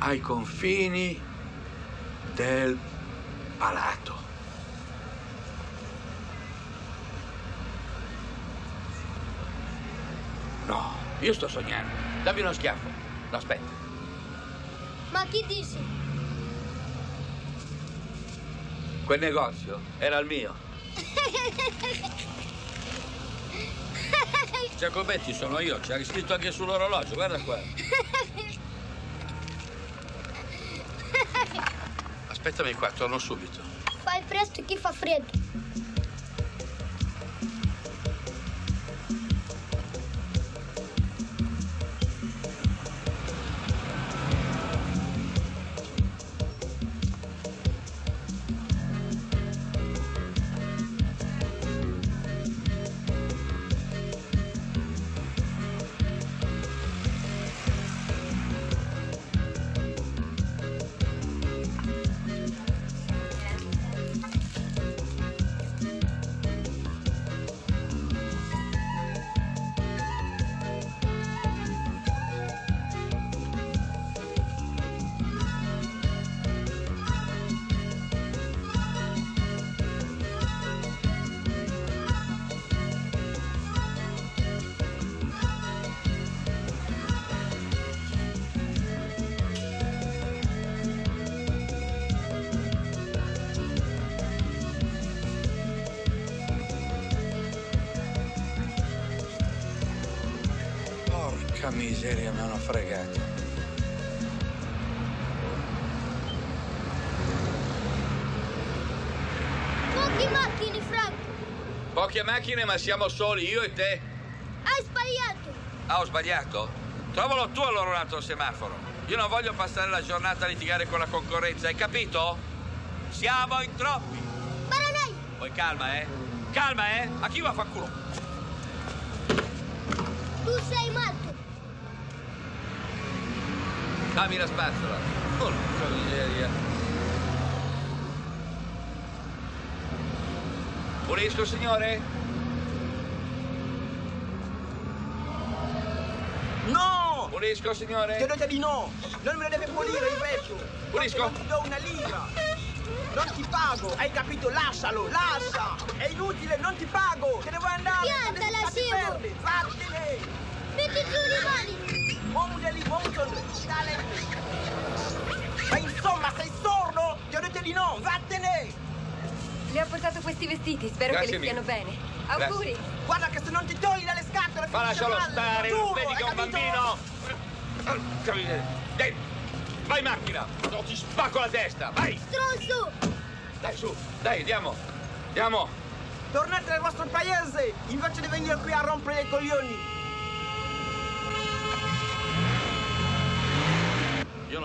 Ai confini del palato. No, io sto sognando. Dammi uno schiaffo. No, aspetta. Ma chi dici? Quel negozio era il mio. Giacobetti sono io, c'è scritto anche sull'orologio, guarda qua. Aspettami qua, torno subito. Fai presto che fa freddo. Fregato. Pochi macchine, Franco. Poche macchine, ma siamo soli, io e te. Hai sbagliato. Ah, ho sbagliato? Trovalo tu allora un altro semaforo. Io non voglio passare la giornata a litigare con la concorrenza, hai capito? Siamo in troppi. Baranai. Poi calma, eh? Calma, eh? A chi va a fa culo? Tu sei matto. Dammi la spazzola. Porca miseria. Pulisco, signore? No! Pulisco, signore? Ti ho detto di no! Non me lo deve pulire, ripeto! Pulisco? Non ti do una lira! Non ti pago, hai capito? Lascialo, lascia! È inutile, non ti pago! Te ne vuoi andare? Piantala, Simo. Vattene! Metti giù le mani. Uomo degli uomo dale! Ma insomma, sei sordo? Ti ho detto di no, vattene! Le ho portato questi vestiti, spero Grazie che le stiano bene. Auguri. Guarda che se non ti togli dalle scatole Ma lascialo male, stare, giuro, non vedi che è un bambino? Dai, vai in macchina, o ti spacco la testa, vai! Stronzo. Dai, su, dai, andiamo, andiamo. Tornate nel vostro paese invece di venire qui a rompere i coglioni!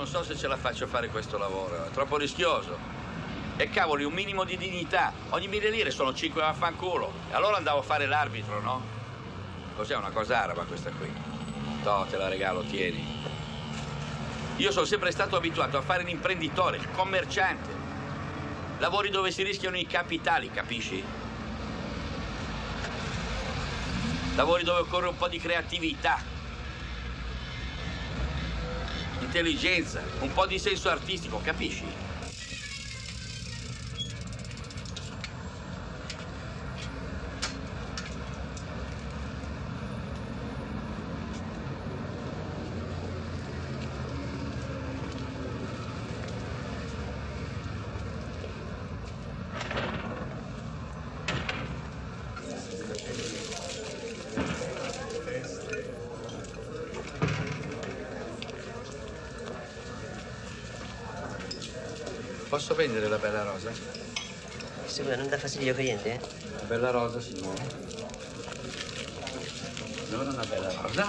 Non so se ce la faccio fare questo lavoro, è troppo rischioso. E cavoli, un minimo di dignità. Ogni mille lire sono cinque vaffanculo. E allora andavo a fare l'arbitro, no? Cos'è una cosa araba questa qui? No, te la regalo, tieni. Io sono sempre stato abituato a fare l'imprenditore, il commerciante. Lavori dove si rischiano i capitali, capisci? Lavori dove occorre un po' di creatività, intelligenza, un po' di senso artistico, capisci? Posso vendere la bella rosa? Scusa, non dà fastidio al cliente? eh? La bella rosa, signore. Non una bella rosa.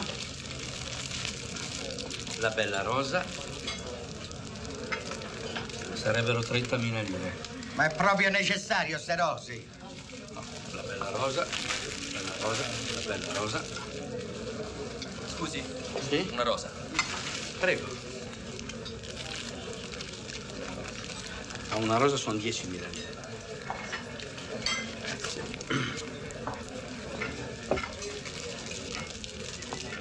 La bella rosa. Sarebbero 30.000 lire. Ma è proprio necessario, ste rose? La bella Bella rosa, bella rosa, bella rosa. Scusi, Sì? una rosa. Prego. A una rosa sono 10.000 lire.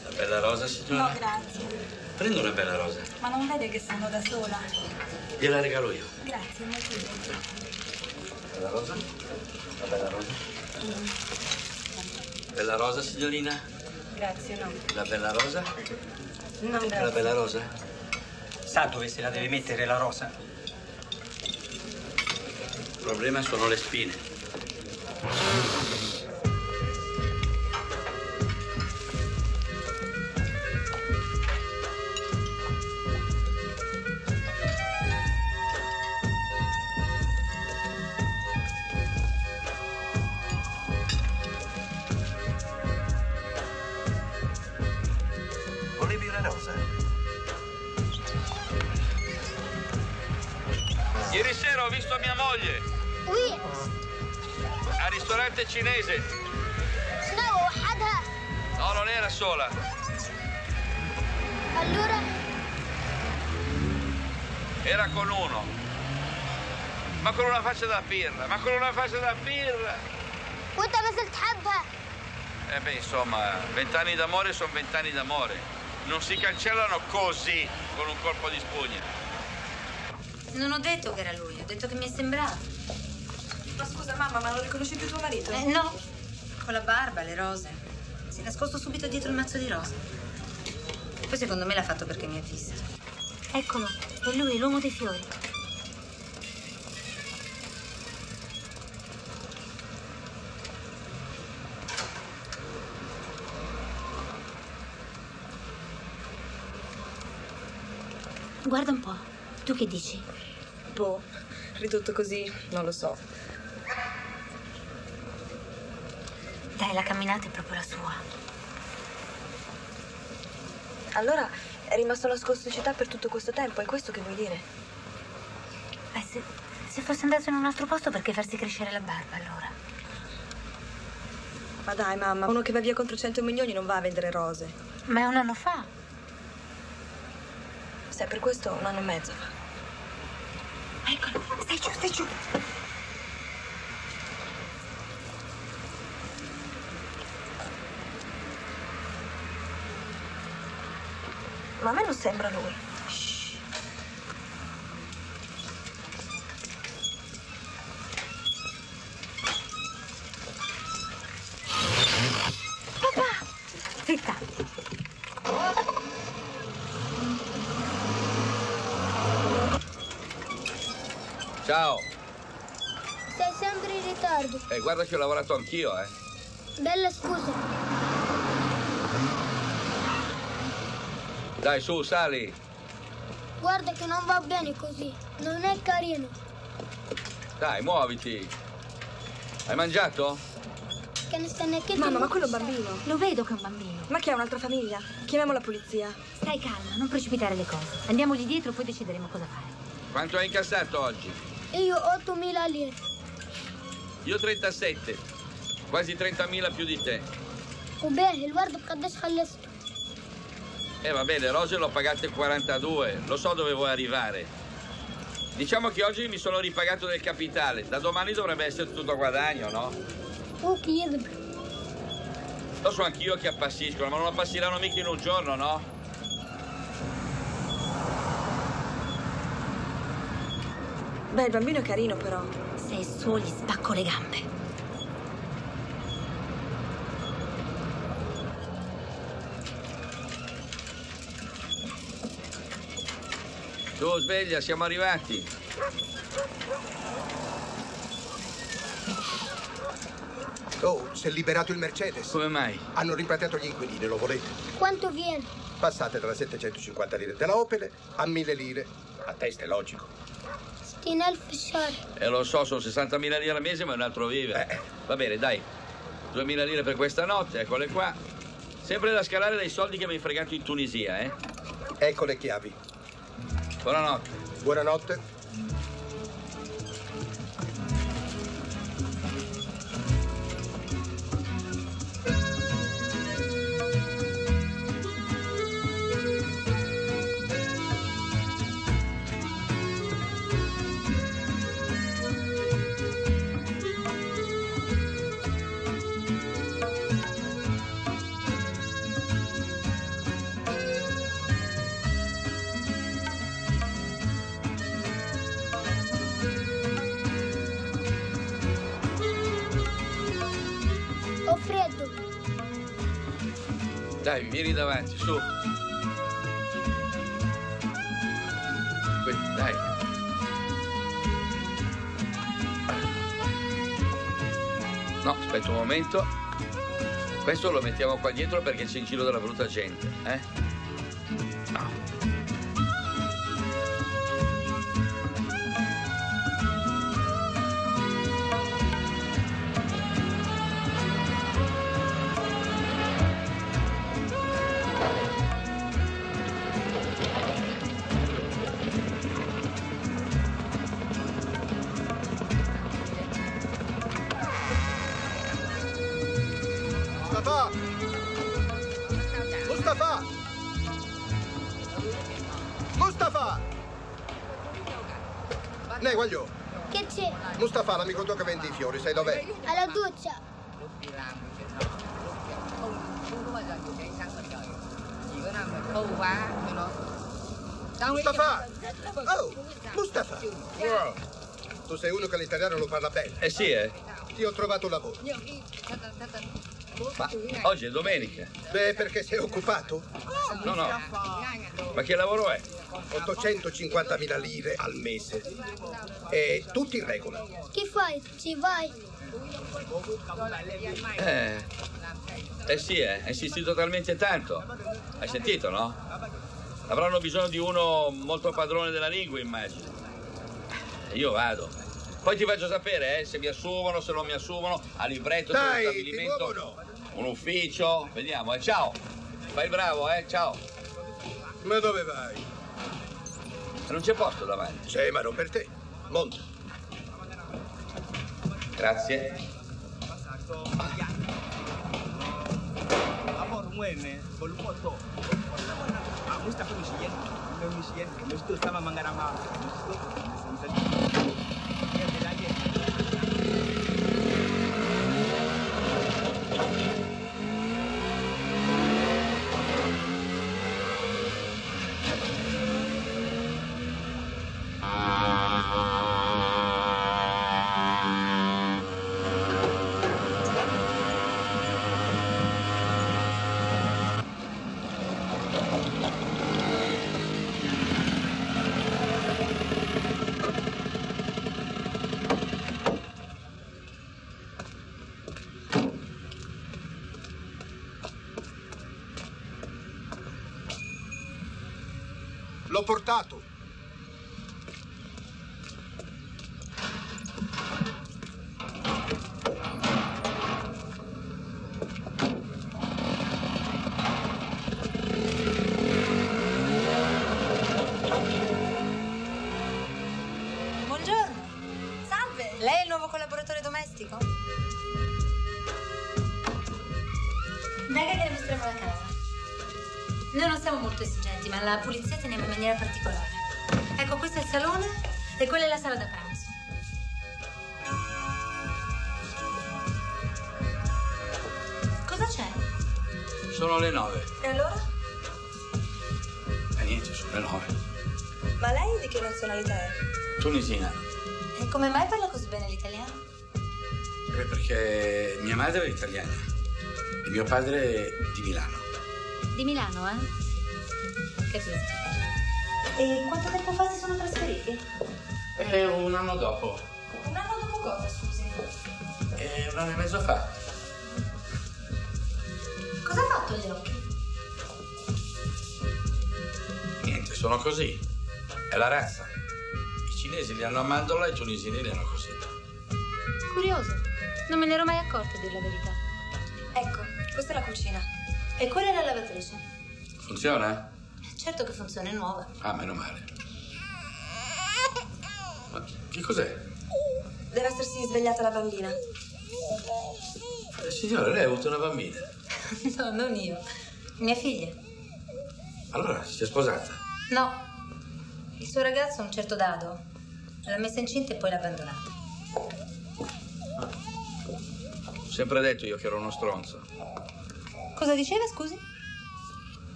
Una bella rosa, signora? No, grazie. Prendo una bella rosa. Ma non vede che sono da sola? Gliela regalo io. Grazie, molto bene. Bella rosa? Una bella rosa? Bella rosa, signorina? Grazie, no. La bella rosa? No, La grazie. bella rosa? Sa dove se la deve mettere la rosa? Problema sono le spine. una faccia da pirla, ma con una faccia da pirla. وانت ما زلت تحبها Eh beh, insomma, vent'anni d'amore sono vent'anni d'amore. Non si cancellano così, con un colpo di spugna. Non ho detto che era lui, ho detto che mi è sembrato. Ma scusa, mamma, ma non riconosci più tuo marito? Eh, no. Con la barba, le rose. Si è nascosto subito dietro il mazzo di rose. Poi secondo me l'ha fatto perché mi ha visto. Eccolo, è lui, l'uomo dei fiori. Guarda un po', tu che dici? Boh, ridotto così, non lo so. Dai, la camminata è proprio la sua. Allora è rimasto nascosto in città per tutto questo tempo, è questo che vuoi dire? Beh, se, se fosse andato in un altro posto perché farsi crescere la barba allora? Ma dai, mamma, uno che va via contro 100 milioni non va a vendere rose. Ma è un anno fa. Se è per questo, un anno e mezzo fa. Eccolo, stai giù, stai giù. Ma a me non sembra lui. Papà! Zitta. Ciao. sei sempre in ritardo Eh, guarda che ho lavorato anch'io, eh. bella scusa Dai, su, sali. guarda che non va bene così non è carino Dai, muoviti. Hai mangiato? che ne sta neanche Mamma, ma quello è un bambino. Lo vedo che è un bambino. Ma che ha un'altra famiglia? Chiamiamo la polizia. Stai calma, non precipitare le cose. Andiamogli dietro, poi decideremo cosa fare. Quanto hai incassato oggi? io 8.000 lire Io 37. Quasi 30.000 più di te. وباهي الورد بقداش خلصت Eh vabbè, le rose l'ho pagate 42, lo so dove vuoi arrivare. Diciamo che oggi mi sono ripagato del capitale, da domani dovrebbe essere tutto a guadagno, no? وكي يذبح Lo so anch'io che appassiscono, ma non appassiranno mica in un giorno, no? Beh, il bambino è carino, però. Se è suo gli spacco le gambe. Su, sveglia, siamo arrivati. Oh, si è liberato il Mercedes. Come mai? Hanno rimpatriato gli inquilini, lo volete? quanto viene Passate dalla 750 lire della Opel a 1000 lire. A testa è logico. 60 alf al short. Eh, lo so, sono 60.000 lire al mese, ma è un altro vivere. Eh. Va bene, dai. 2.000 lire per questa notte, eccole qua. Sempre da scalare dai soldi che mi hai fregato in Tunisia, eh? Ecco le chiavi. Buonanotte. Buonanotte. Dai, vieni davanti, su. Dai. No, aspetta un momento. Questo lo mettiamo qua dietro perché c'è in giro della brutta gente, eh? L'amico tuo che vende i fiori, sai dov'è? Alla doccia. Mustafa! Oh, Mustafa! Tu sei uno che l'italiano lo parla bene. Eh sì, eh. Ti ho trovato lavoro. Ma oggi è domenica. Beh, perché sei occupato? No, no. Ma che lavoro è? 850.000 lire al mese. E tutti in regola. Che fai? Ci vai? Eh. Eh sì, eh. Hai insistito talmente tanto. Hai sentito, no? Avranno bisogno di uno molto padrone della lingua, immagino. Io vado. Poi ti faccio sapere, eh, se mi assumono, se non mi assumono, a libretto, se Dai, un stabilimento, nuovo un ufficio. Vediamo, eh. Ciao. Fai bravo, eh. Ciao. Ma dove vai? Non c'è posto davanti. C'è, ma non per te. Monta. Grazie. Amor mueme, volumoto. Ah, Mustafa Mishiyen. Mishiyen. Mustafa sama mangarama. L'ho portato. Noi non siamo molto esigenti, ma la pulizia teniamo in maniera particolare. Ecco, questo è il salone e quella è la sala da pranzo. Cosa c'è? Sono le nove. E allora? E niente, sono le nove. Ma lei di che nazionalità è? Tunisina. E come mai parla così bene l'italiano? Eh, Perché mia madre è italiana e mio padre è di Milano. Di Milano, eh? Capito. E quanto tempo fa si sono trasferiti? E un anno dopo. Un anno dopo cosa, scusi? E un anno e mezzo fa. Cosa ha fatto agli occhi? Niente, sono così. È la razza. I cinesi li hanno a mandorla e i tunisini li hanno così. Curioso. Non me ne ero mai accorta, a dir la verità. Ecco, questa è la cucina. E quella è la lavatrice. Funziona? Certo che funziona, è nuova. Ah, meno male. Ma che cos'è? Deve essersi svegliata la bambina. Eh, signora, lei ha avuto una bambina. no, non io. Mia figlia. Allora, si è sposata. No. Il suo ragazzo, un certo dado, l'ha messa incinta e poi l'ha abbandonata. Ho sempre detto io che ero uno stronzo. Cosa diceva, scusi?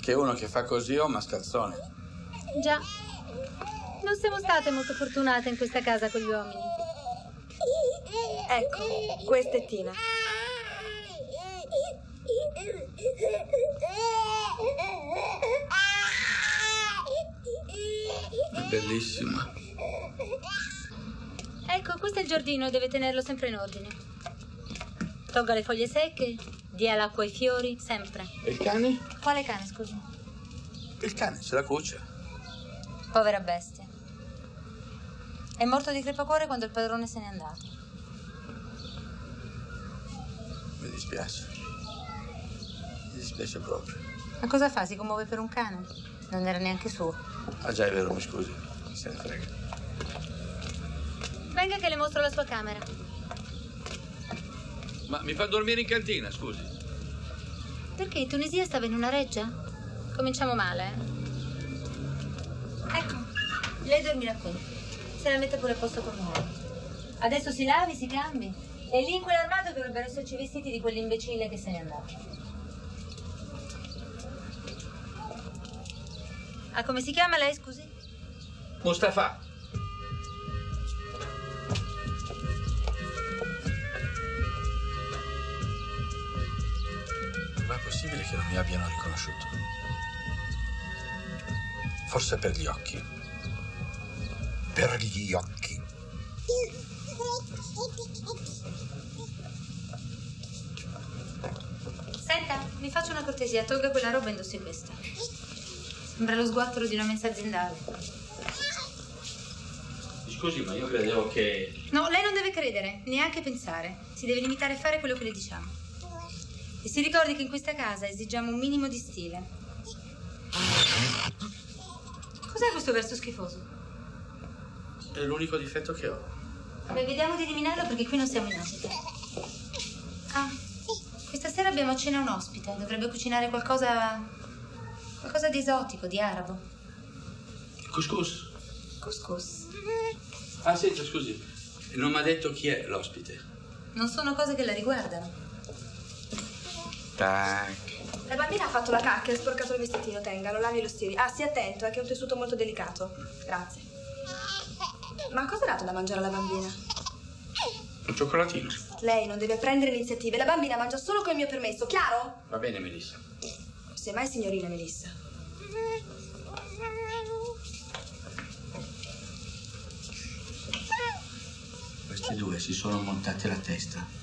Che uno che fa così è un mascalzone. Già. Non siamo state molto fortunate in questa casa con gli uomini. Ecco, questa è Tina. È bellissima. Ecco, questo è il giardino, deve tenerlo sempre in ordine. Togga le foglie secche, dia l'acqua ai fiori, sempre. E il cane? Quale cane, scusi? Il cane, se la cuccia. Povera bestia. È morto di crepacuore quando il padrone se n'è andato. Mi dispiace. Mi dispiace proprio. Ma cosa fa? Si commuove per un cane? Non era neanche suo. Ah già, è vero, mi scusi. Se ne frega. Venga che le mostro la sua camera. Ma mi fa dormire in cantina, scusi. Perché in Tunisia stava in una reggia? Cominciamo male, eh? Ecco, lei dormirà qui. Se la mette pure a posto con noi. Adesso si lavi, si cambi. E lì in quell'armadio dovrebbero esserci i vestiti di quell'imbecille che se n'è andato. Ah, come si chiama lei, scusi? Mustafa. Ma è possibile che non mi abbiano riconosciuto? Forse per gli occhi. Per gli occhi. Senta, mi faccia una cortesia, tolga quella roba e indossi questa. Sembra lo sguattero di una mensa aziendale. Scusi, ma io credevo che... No, lei non deve credere, neanche pensare. Si deve limitare a fare quello che le diciamo. E si ricordi che in questa casa esigiamo un minimo di stile. Cos'è questo verso schifoso? È l'unico difetto che ho. Beh, vediamo di eliminarlo perché qui non siamo in ospite. Ah, questa sera abbiamo a cena un ospite. Dovrebbe cucinare qualcosa. qualcosa di esotico, di arabo. Couscous. Couscous. Ah, senta, scusi. Non mi ha detto chi è l'ospite. Non sono cose che la riguardano. Tac. La bambina ha fatto la cacca e ha sporcato il vestitino, tenga, lo lavi e lo stiri. Ah, stia attento, è che è un tessuto molto delicato. Grazie. Ma cosa ha dato da mangiare alla bambina? Un cioccolatino. Lei non deve prendere iniziative, la bambina mangia solo con il mio permesso, chiaro? Va bene, Melissa. Sei mai signorina Melissa? Questi due si sono montati la testa.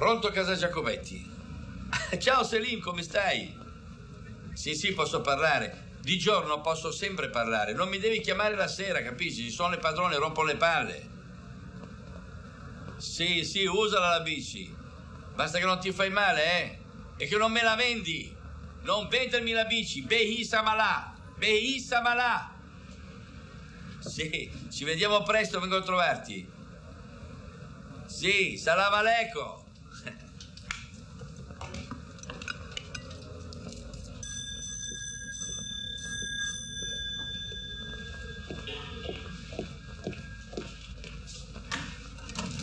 Pronto casa Giacometti? Ciao Selim, come stai? Sì, sì, posso parlare. Di giorno posso sempre parlare. Non mi devi chiamare la sera, capisci? Ci sono le padrone, rompono le palle. Sì, sì, usala la bici. Basta che non ti fai male, eh? E che non me la vendi. Non vendermi la bici. Behi Samalà. Behi Samalà. Sì, ci vediamo presto, vengo a trovarti. Sì, salam aleikum.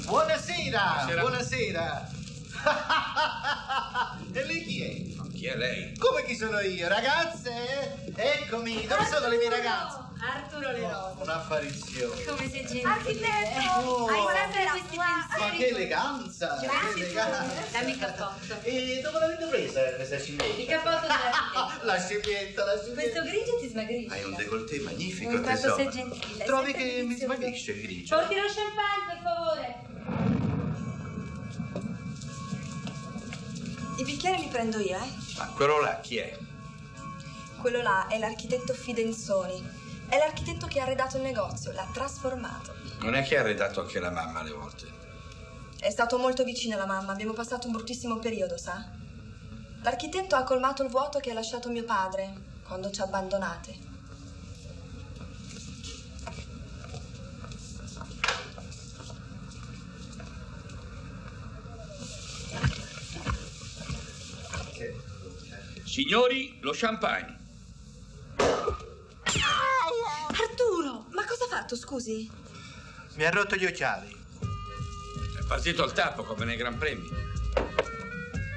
Buonasera, Buonasera. buonasera. e lei chi è? Chi è lei? Come chi sono io? Ragazze? Eccomi, dove sono le mie ragazze? Arturo Le Rose. Un'apparizione. Come sei gentile. Architetto! Oh. Hai sempre questi Ma che eleganza! Grazie, che eleganza! Dammi il cappotto. E dove l'avete presa questa scimmietta? Il cappotto dell'architetto. La scimmietta, la scimmietta. Questo grigio ti smagrisce. Hai un décolleté magnifico, In quanto tesoro. sei gentile. Trovi sempre che mi smagrisce il grigio? Porti lo champagne, per favore. I bicchieri li prendo io, eh? Ma quello là chi è? Quello là è l'architetto Fidenzoni. È l'architetto che ha arredato il negozio, l'ha trasformato. Non è che ha arredato anche la mamma alle volte. È stato molto vicino alla mamma, abbiamo passato un bruttissimo periodo, sa? L'architetto ha colmato il vuoto che ha lasciato mio padre quando ci ha abbandonate. Signori, lo champagne. Arturo, ma cosa ha fatto, scusi? Mi ha rotto gli occhiali. È partito il tappo come nei Gran Premi.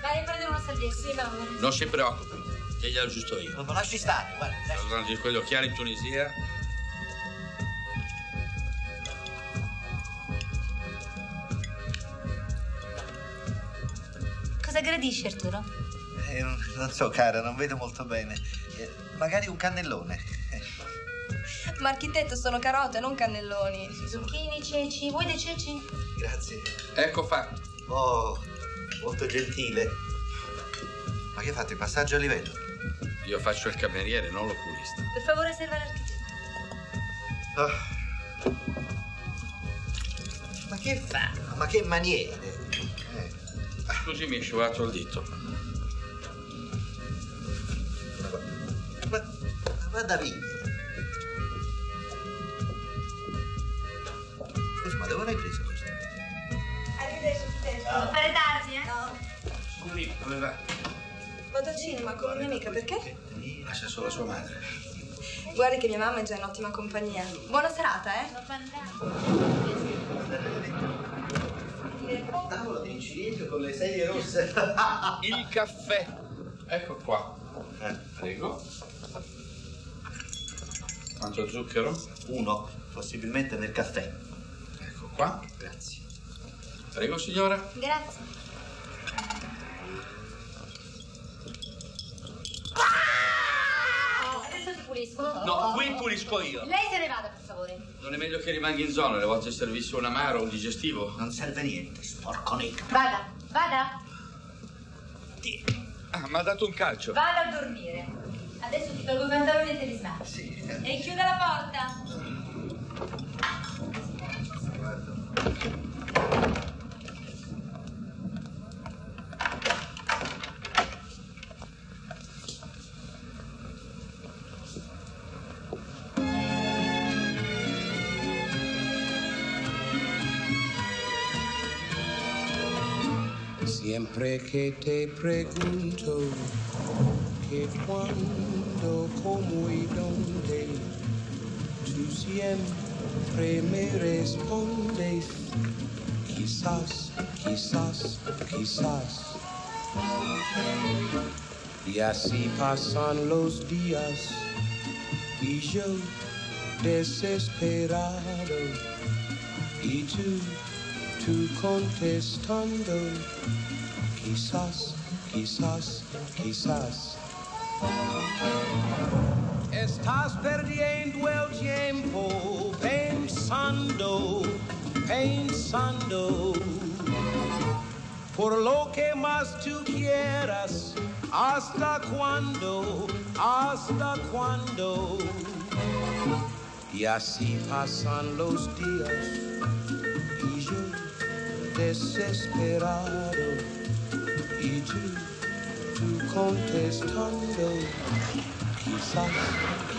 Vai a prendere una salvietta. Sì, va bene. Non si preoccupi, che glielo aggiusto io. Ma lasci stare, guarda. Sto usando quegli occhiali in Tunisia. Cosa gradisci, Arturo? Eh, non, so, cara, non vedo molto bene. Eh, magari un cannellone. Ma architetto, sono carote, non cannelloni. Zucchini, ceci. Vuoi dei ceci? Grazie. Ecco fatto. Oh, molto gentile. Ma che fate, il passaggio a livello? Io faccio il cameriere, non l'oculista. Per favore, serva l'architetto. Ah. Ma che fa? Ma che maniere? Scusi, mi è scivolato il dito. Ma vada via. Scusa, ma dove l'hai preso questo? Arrivederci, architetto. Non fare tardi, eh? No. Scusi, dove va? Vado al cinema con la mia amica, perché? Lascia solo sua madre. Guardi che mia mamma è già in ottima compagnia. Buona serata, eh? Tavolo di ciliegio con le sedie rosse. Il caffè. Ecco qua. Prego. Quanto zucchero? Uno, possibilmente nel caffè. Ecco qua. Grazie. Prego, signora. Grazie. Adesso ti pulisco. No, qui pulisco io. Lei se ne vada, per favore. Non è meglio che rimanga in zona, alle volte servisse un amaro o un digestivo. Non serve niente, sporco negro. Vada, vada. Ah, mi ha dato un calcio. Vada a dormire. Adesso ti tolgo i pantaloni e te li smalti. Sì. E chiuda la porta. Siempre que te pregunto que cuándo, cómo y dónde, tú siempre me respondes, quizás, quizás, quizás. Y así pasan los días y yo desesperado y tú, tú contestando, quizás, quizás, quizás. Estás perdiendo el tiempo pensando, pensando. Por lo que más tú quieras, hasta cuándo, hasta cuándo. Y así pasan los días y yo desesperado y tú, tú contestando, quizás,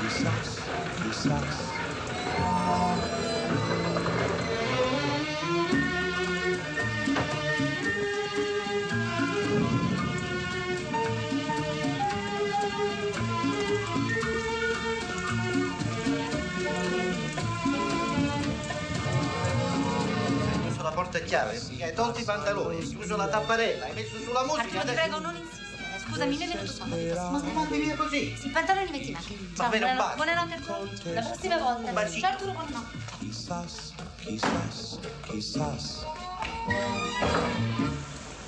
quizás, quizás. Porta chiave. Hai tolto i pantaloni, hai chiuso la tapparella, hai messo sulla musica. Arturo, ti adesso- prego, non Scusami, mi è venuto sonno. Ma mandi via così. Sì, i pantaloni metti in macchina. Ciao, bene, un buonanotte, bacio. buonanotte Arturo. La prossima volta. Quizás, quizás, quizás.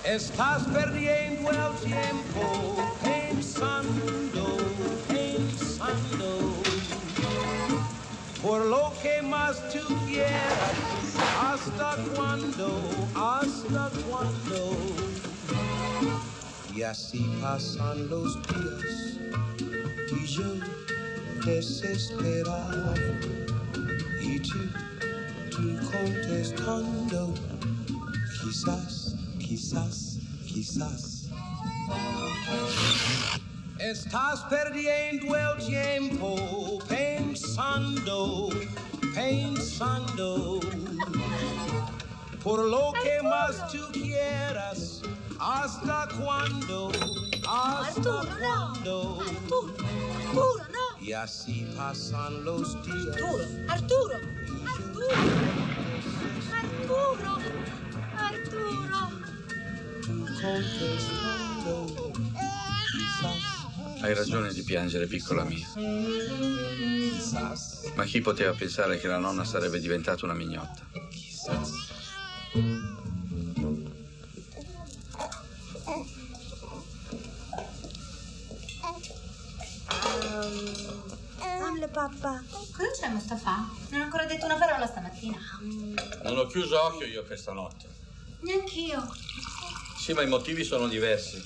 Estás perdiendo el tiempo pensando, pensando. Por lo que más tú quieras, hasta cuándo, hasta cuándo. Y así pasan los días y yo desesperado y tú, tú contestando, quizás, quizás, quizás. Estás perdiendo el tiempo pensando, pensando. Por lo que más tú quieras, hasta cuándo, hasta cuándo. Arturo, no. Y así pasan los días. Arturo, Arturo. Arturo. Arturo. Tú contestando, quizás, Hai ragione di piangere, piccola mia. Ma chi poteva pensare che la nonna sarebbe diventata una mignotta? Belle, papà. Cosa c'è, Mustafa? Non ho ancora detto una parola stamattina. Non ho chiuso occhio io questa notte. Neanch'io. Sì, ma i motivi sono diversi.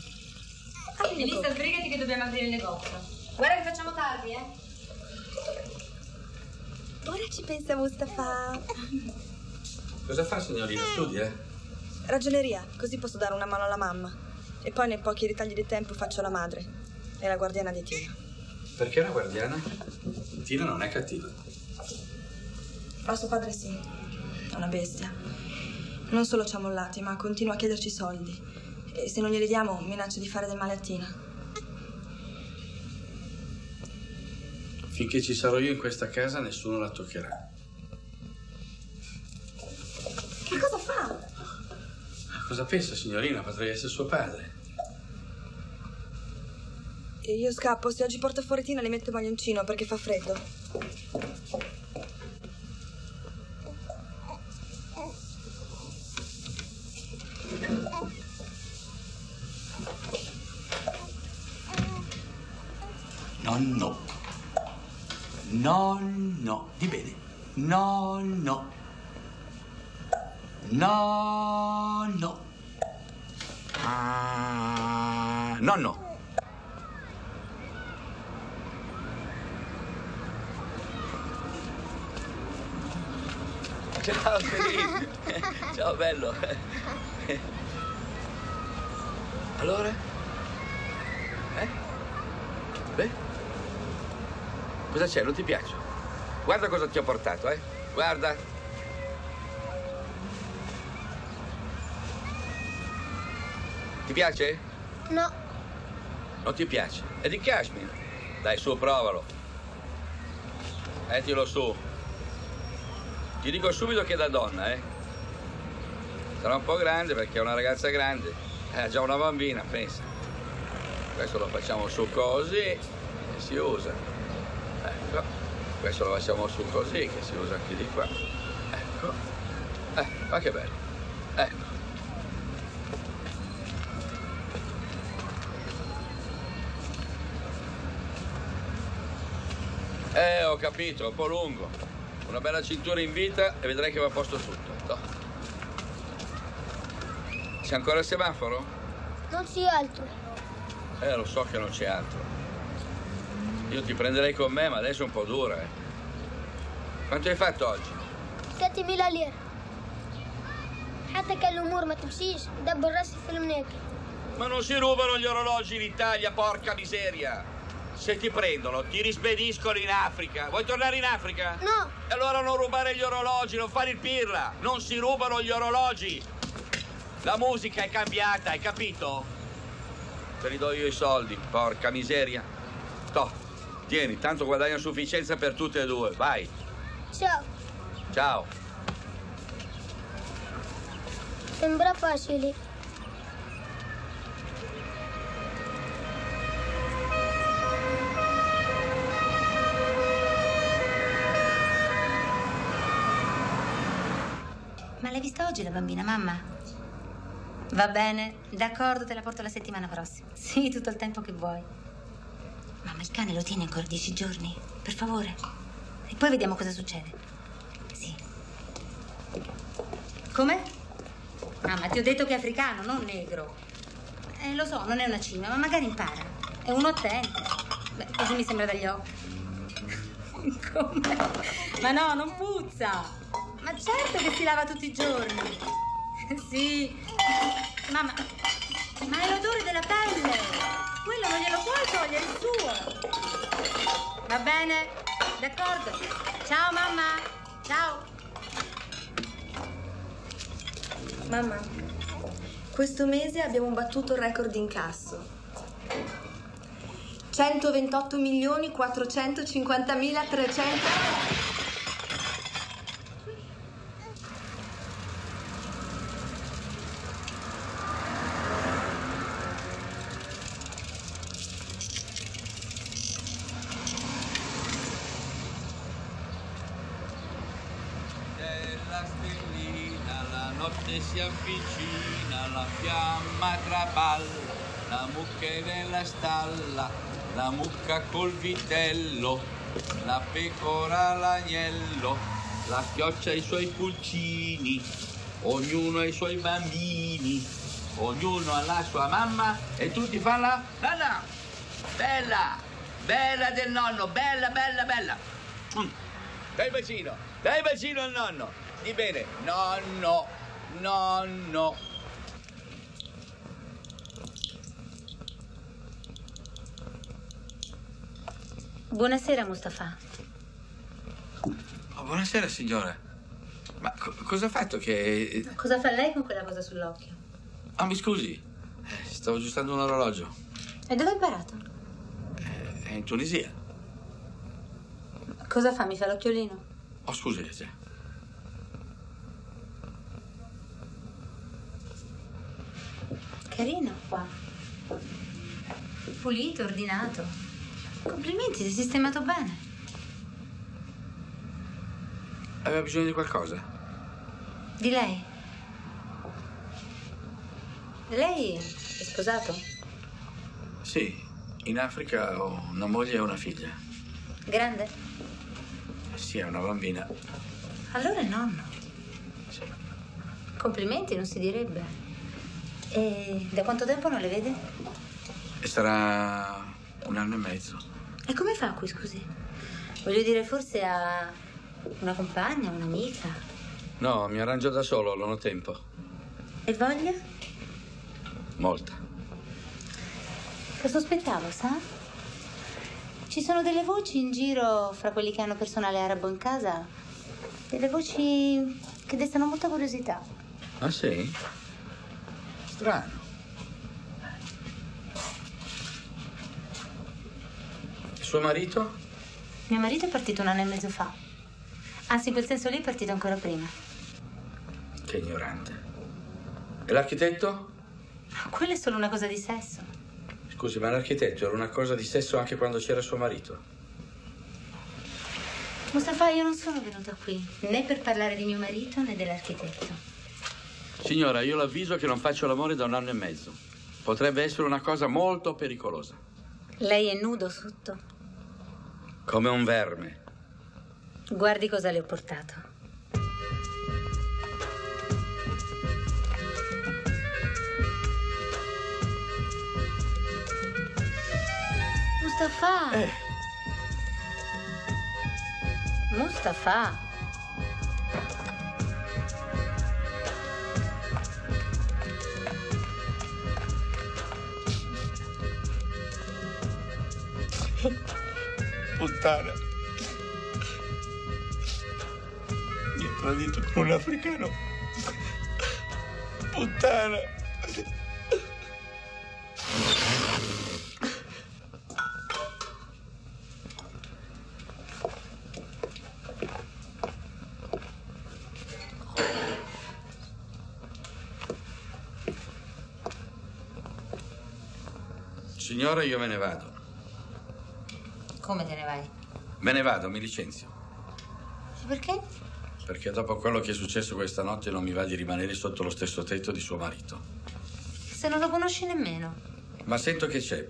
Elisa, sbrigati che dobbiamo aprire il negozio. Guarda che facciamo tardi, eh. Ora ci pensa Mustafa. Cosa fa, signorina? Studia? eh? Ragioneria, così posso dare una mano alla mamma. E poi nei pochi ritagli di tempo faccio la madre. E la guardiana di Tina. Perché la guardiana? Tina non è cattiva. Ma suo padre sì. È una bestia. Non solo ci ha mollati, ma continua a chiederci soldi. E se non glieli diamo, minaccia di fare del male a Tina. Finché ci sarò io in questa casa, nessuno la toccherà. Che cosa fa? Cosa pensa, signorina? Potrei essere suo padre. E io scappo. Se oggi porta fuori Tina, le metto maglioncino perché fa freddo. No, no. No, no. Di bene. No, no. No, no. Ah, no, Ciao, Felice. Ciao, bello. Allora? Eh? Beh? Cosa c'è? Non ti piace? Guarda cosa ti ho portato, eh? Guarda. Ti piace? No. Non ti piace? È di cashmere. Dai, su, provalo. Mettilo su. Ti dico subito che è da donna, eh? Sarà un po' grande perché è una ragazza grande. Ha già una bambina, pensa. Questo lo facciamo su così e si usa. Ecco. Questo lo facciamo su così che si usa anche di qua. Ecco. Eh, ma che bello. Ecco. Eh, ho capito, è un po' lungo Una bella cintura in vita e vedrai che va a posto tutto. No. C'è ancora il semaforo? Non c'è altro. Eh, lo so che non c'è altro. Io ti prenderei con me, ma adesso è un po' dura, eh. Quanto hai fatto oggi? 7000 ليرة حتى كان الأمور ما تمشيش دبر راسي في المناكل Ma non si rubano gli orologi in Italia, porca miseria! se ti prendono, ti rispediscono in Africa. Vuoi tornare in Africa? No! E allora non rubare gli orologi, non fare il pirla! Non si rubano gli orologi! La musica è cambiata, hai capito? Te li do io i soldi, porca miseria. Toh, tieni, tanto guadagno a sufficienza per tutte e due. Vai, Ciao ciao. Sembra facile oggi la bambina, mamma? Va bene, d'accordo, te la porto la settimana prossima. Sì, tutto il tempo che vuoi. Mamma, il cane lo tiene ancora dieci giorni, per favore. E poi vediamo cosa succede. Sì. Come? Mamma, ti ho detto che è africano, non negro. Eh, lo so, non è una cima, ma magari impara. È uno attento. Beh, così mi sembra dagli occhi. Come? Ma no, non puzza! Certo che si lava tutti i giorni! Sì! Mamma, ma è l'odore della pelle! Quello non glielo puoi togliere, il suo! Va bene? D'accordo? Ciao mamma! Ciao! Mamma, questo mese abbiamo battuto il record di incasso. 128 milioni 450 mila 300... Della stellina la notte si avvicina, la fiamma traballa, la mucca è nella stalla, la mucca col vitello, la pecora l'agnello, la chioccia i suoi pulcini, ognuno ha i suoi bambini, ognuno ha la sua mamma e tutti fanno la nanna. Bella, bella del nonno, bella, bella, bella. Mm. Dai bacino, dai bacino al nonno. Di bene, nonno, nonno. Buonasera, Mustafa. Oh, buonasera signore. Ma co- cosa ha fatto che... Cosa fa lei con quella cosa sull'occhio? Ah, mi scusi. Eh, stavo aggiustando un orologio. E dove ha imparato? È in Tunisia. Cosa fa? Mi fa l'occhiolino? Oh, scusi. sì. Carino qua. Pulito, ordinato. Complimenti, sei sistemato bene. Aveva bisogno di qualcosa? Di lei? Lei è sposato? Sì. In Africa ho una moglie e una figlia. Grande? Sì, è una bambina. Allora è nonno. Complimenti, non si direbbe. E da quanto tempo non le vede? Sarà un anno e mezzo. E come fa qui, scusi? Voglio dire, forse ha una compagna, un'amica. No, mi arrangio da solo, non ho tempo. E voglia? Molta. Lo sospettavo, sa? Ci sono delle voci in giro fra quelli che hanno personale arabo in casa. Delle voci che destano molta curiosità. Ah, sì? Strano. Suo marito? Mio marito è partito un anno e mezzo fa. Anzi, in quel senso lì è partito ancora prima. Che ignorante. E l'architetto? Quella è solo una cosa di sesso. Scusi, ma l'architetto era una cosa di sesso anche quando c'era suo marito? Mustafa, io non sono venuta qui né per parlare di mio marito né dell'architetto. Signora, io l'avviso che non faccio l'amore da un anno e mezzo. Potrebbe essere una cosa molto pericolosa. Lei è nudo sotto. Come un verme. Guardi cosa le ho portato. Mustafa. Eh. Mustafa. Puttana. Mi ha tradito con un africano. Puttana. Signora, io me ne vado. Come te ne vai? Me ne vado, mi licenzio. Perché? Perché dopo quello che è successo questa notte non mi va di rimanere sotto lo stesso tetto di suo marito. Se non lo conosci nemmeno. Ma sento che c'è.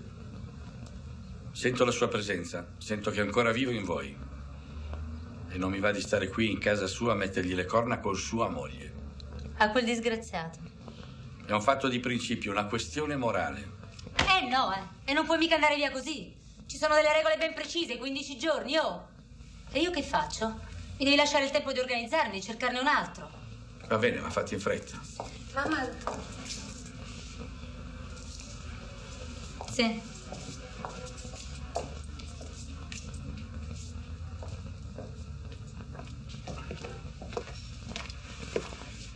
Sento la sua presenza. Sento che è ancora vivo in voi. E non mi va di stare qui in casa sua a mettergli le corna con sua moglie. A quel disgraziato. È un fatto di principio, una questione morale. Eh no, eh. E non puoi mica andare via così. Ci sono delle regole ben precise, 15 giorni, oh. E io che faccio? Mi devi lasciare il tempo di organizzarmi, cercarne un altro. Va bene, ma fatti in fretta. Mamma. Sì.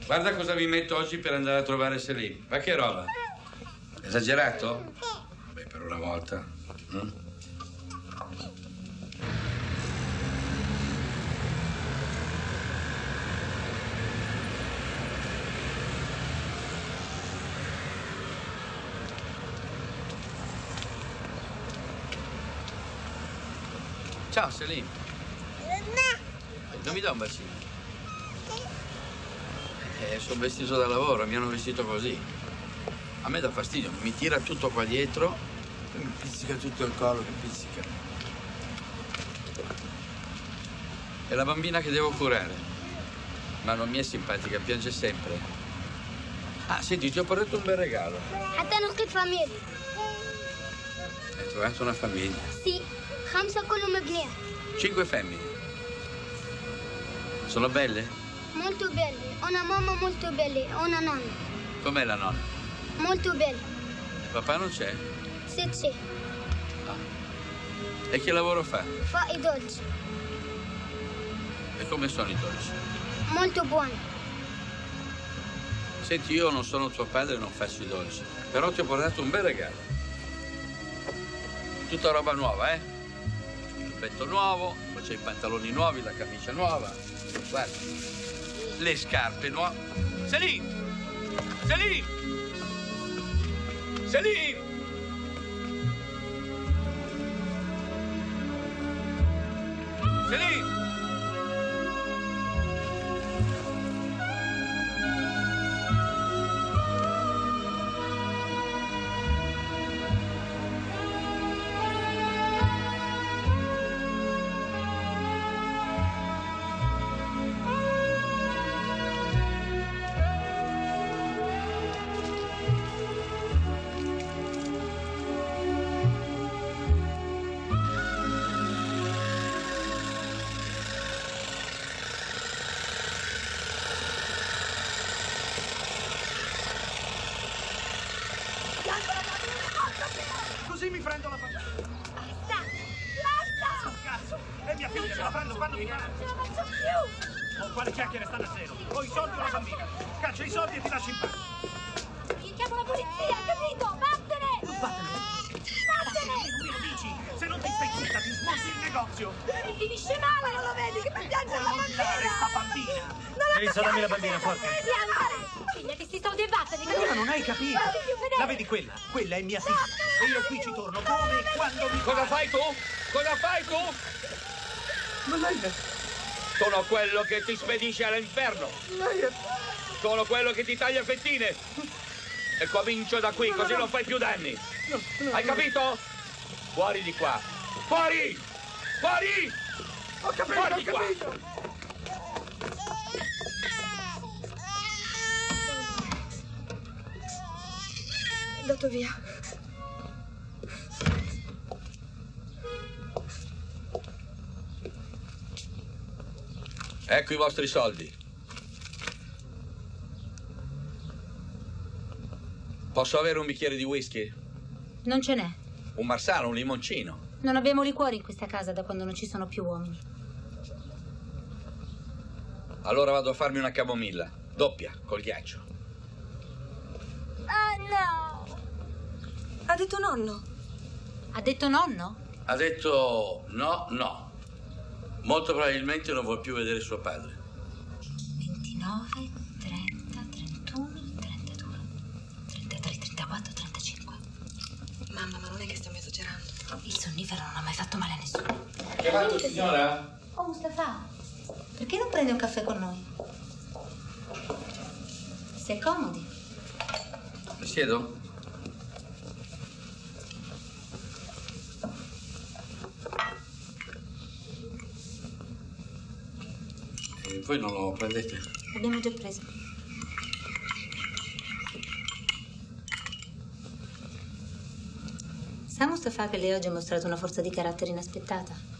Guarda cosa vi metto oggi per andare a trovare Selim. Ma che roba? Esagerato? Beh, per una volta. Mm? Ciao Selim. Non mi dà un bacino. Eh, sono vestito da lavoro, mi hanno vestito così. A me dà fastidio, mi tira tutto qua dietro, e mi pizzica tutto il collo, mi pizzica. È la bambina che devo curare, ma non mi è simpatica, piange sempre. Ah, senti, ti ho portato un bel regalo. A te non che famiglia. Hai trovato una famiglia? Sì. خمسة كلهم بنات Cinque femmine. Sono belle? molto belli una mamma molto belle una nonna Com'è la nonna? molto bella Papà non c'è? se c'è E che lavoro fa? fa i dolci E come sono i dolci? molto buoni Senti, io non sono tuo padre e non faccio i dolci. Però ti ho portato un bel regalo. Tutta roba nuova, eh? Il petto nuovo, poi c'è i pantaloni nuovi, la camicia nuova. Guarda. Le scarpe nuove. Celine! Celine! Celine! Celine! Che ti spedisce all'inferno. Lei è... Sono quello che ti taglia fettine. E comincio da qui, così non fai più danni. Hai capito? Fuori di qua. Fuori! Fuori! Ho capito, Fuori ho di qua. capito! È andato via. Ecco i vostri soldi. Posso avere un bicchiere di whisky? Non ce n'è. Un marsala, un limoncino. Non abbiamo liquori in questa casa da quando non ci sono più uomini. Allora vado a farmi una camomilla. Doppia, col ghiaccio. ah no Ha detto nonno. Ha detto nonno? Ha detto no, no. Molto probabilmente non vuol più vedere suo padre. 29, 30, 31, 32, 33, 34, 35. Mamma, ma non è che stiamo esagerando. Il sonnifero non ha mai fatto male a nessuno. Chiamato signora? Oh, Mustafa, perché non prendi un caffè con noi? Sei comodi. Mi siedo? Voi non lo prendete? L'abbiamo già preso. Sa Mustafa che lei oggi ha mostrato una forza di carattere inaspettata?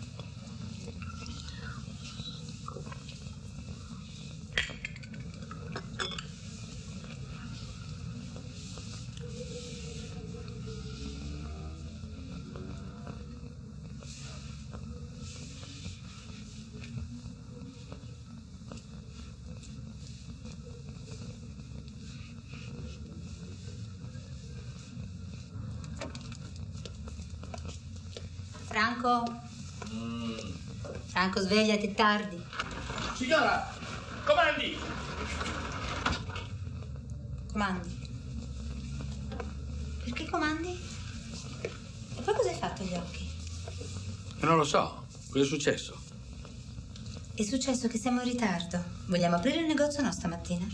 Svegliati, tardi. Signora, comandi! Comandi. Perché comandi? E poi cosa hai fatto agli occhi? Non lo so. Cosa è successo? È successo che siamo in ritardo. Vogliamo aprire il negozio o no stamattina?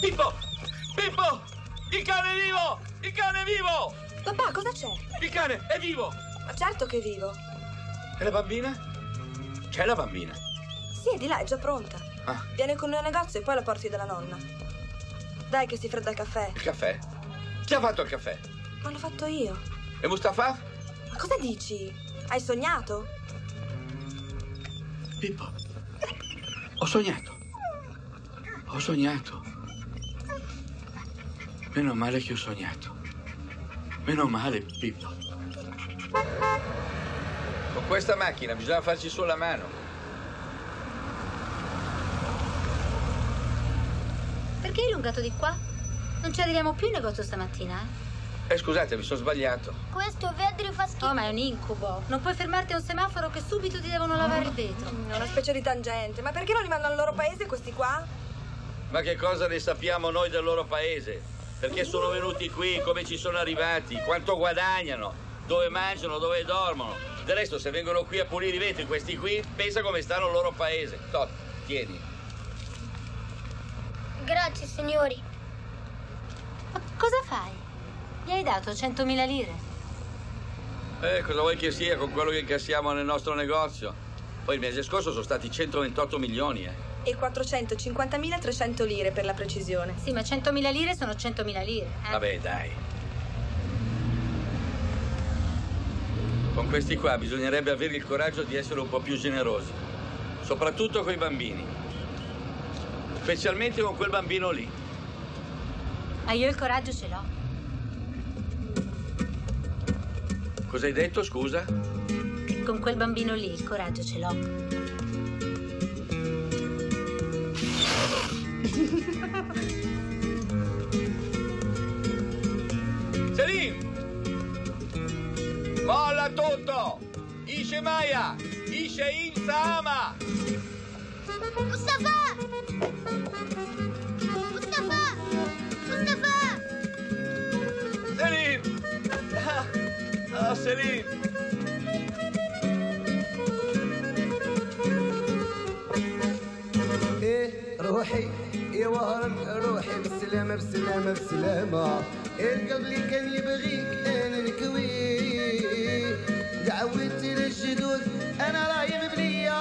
Pippo! Pippo! Il cane è vivo! Il cane è vivo! Papà, cosa c'è? Il cane è vivo! Ma certo che è vivo. E la bambina? C'è la bambina? Sì, è di là, è già pronta. Ah. Viene con noi al negozio e poi la porti dalla nonna. Dai che si fredda il caffè. Il caffè? Chi ha fatto il caffè? Ma l'ho fatto io. E Mustafa? Ma cosa dici? Hai sognato? Pippo, ho sognato. Ho sognato. Meno male che ho sognato. Meno male, Pippo. Con questa macchina bisogna farci su la mano. Perché hai allungato di qua? Non ci arriviamo più in negozio stamattina, eh? Eh, scusate, mi sono sbagliato. Questo vetro fa schifo. Oh, ma è un incubo. Non puoi fermarti a un semaforo che subito ti devono lavare il vetro. È una specie di tangente. Ma perché non li mandano al loro paese questi qua? Ma che cosa ne sappiamo noi del loro paese? Perché sono venuti qui, come ci sono arrivati, quanto guadagnano, dove mangiano, dove dormono. Del resto, se vengono qui a pulire i vetri, questi qui, pensa come stanno il loro paese. Tot, tieni. Grazie, signori. Ma cosa fai? Gli hai dato 100.000 lire. Eh, cosa vuoi che sia con quello che incassiamo nel nostro negozio? Poi il mese scorso sono stati 128 milioni, eh. E 450.300 lire per la precisione. Sì, ma 100.000 lire sono 100.000 lire. Eh? Vabbè, dai. Con questi qua bisognerebbe avere il coraggio di essere un po' più generosi, soprattutto con i bambini. Specialmente con quel bambino lì. Ma io il coraggio ce l'ho. Cosa hai detto, scusa? Con quel bambino lì il coraggio ce l'ho. Selim! Molla tutto! Isce Maya! Isce Insama! Mustafa! Mustafa! Mustafa! Selim! Ah, ah, Selim! روحي يا وهران روحي بالسلامة بالسلامة إيه القلب اللي كان يبغيك أنا نكويه دعوت للجدود أنا راهي مبنية.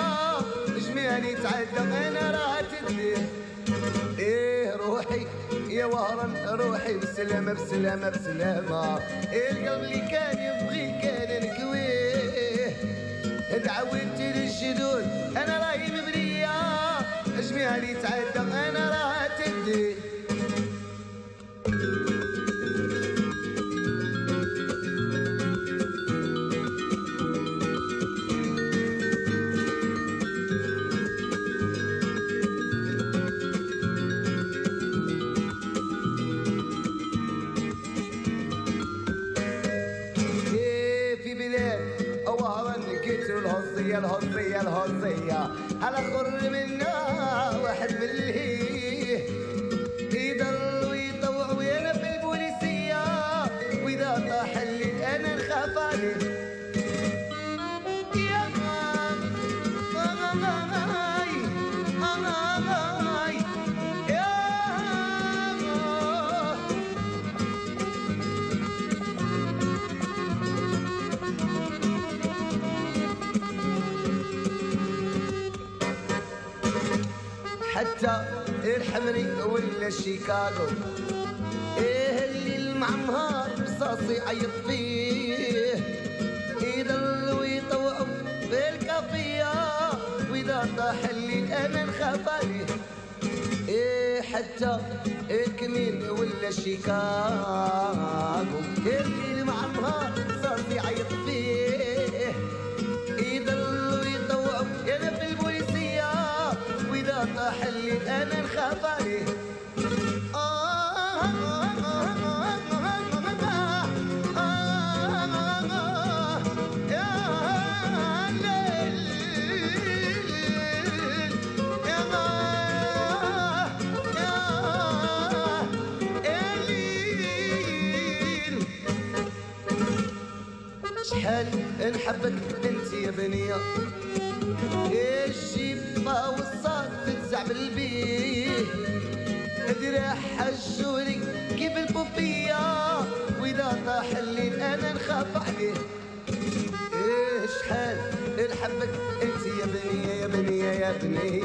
جميعني تعدى أنا راه تديه إيه روحي يا وهران روحي بالسلامة بالسلامة إيه القلب اللي كان يبغيك أنا نكويه دعوت للجدود أنا راهي مبنية. جميع اللي تعدى انا راه تدي شيكاغو إيه اللي المعمهار رصاصي يعيط فيه؟ يضل ويطوع بالكافية وإذا طاح الليل أنا نخاف عليه إيه حتى الكمين ولا شيكاغو Anthony.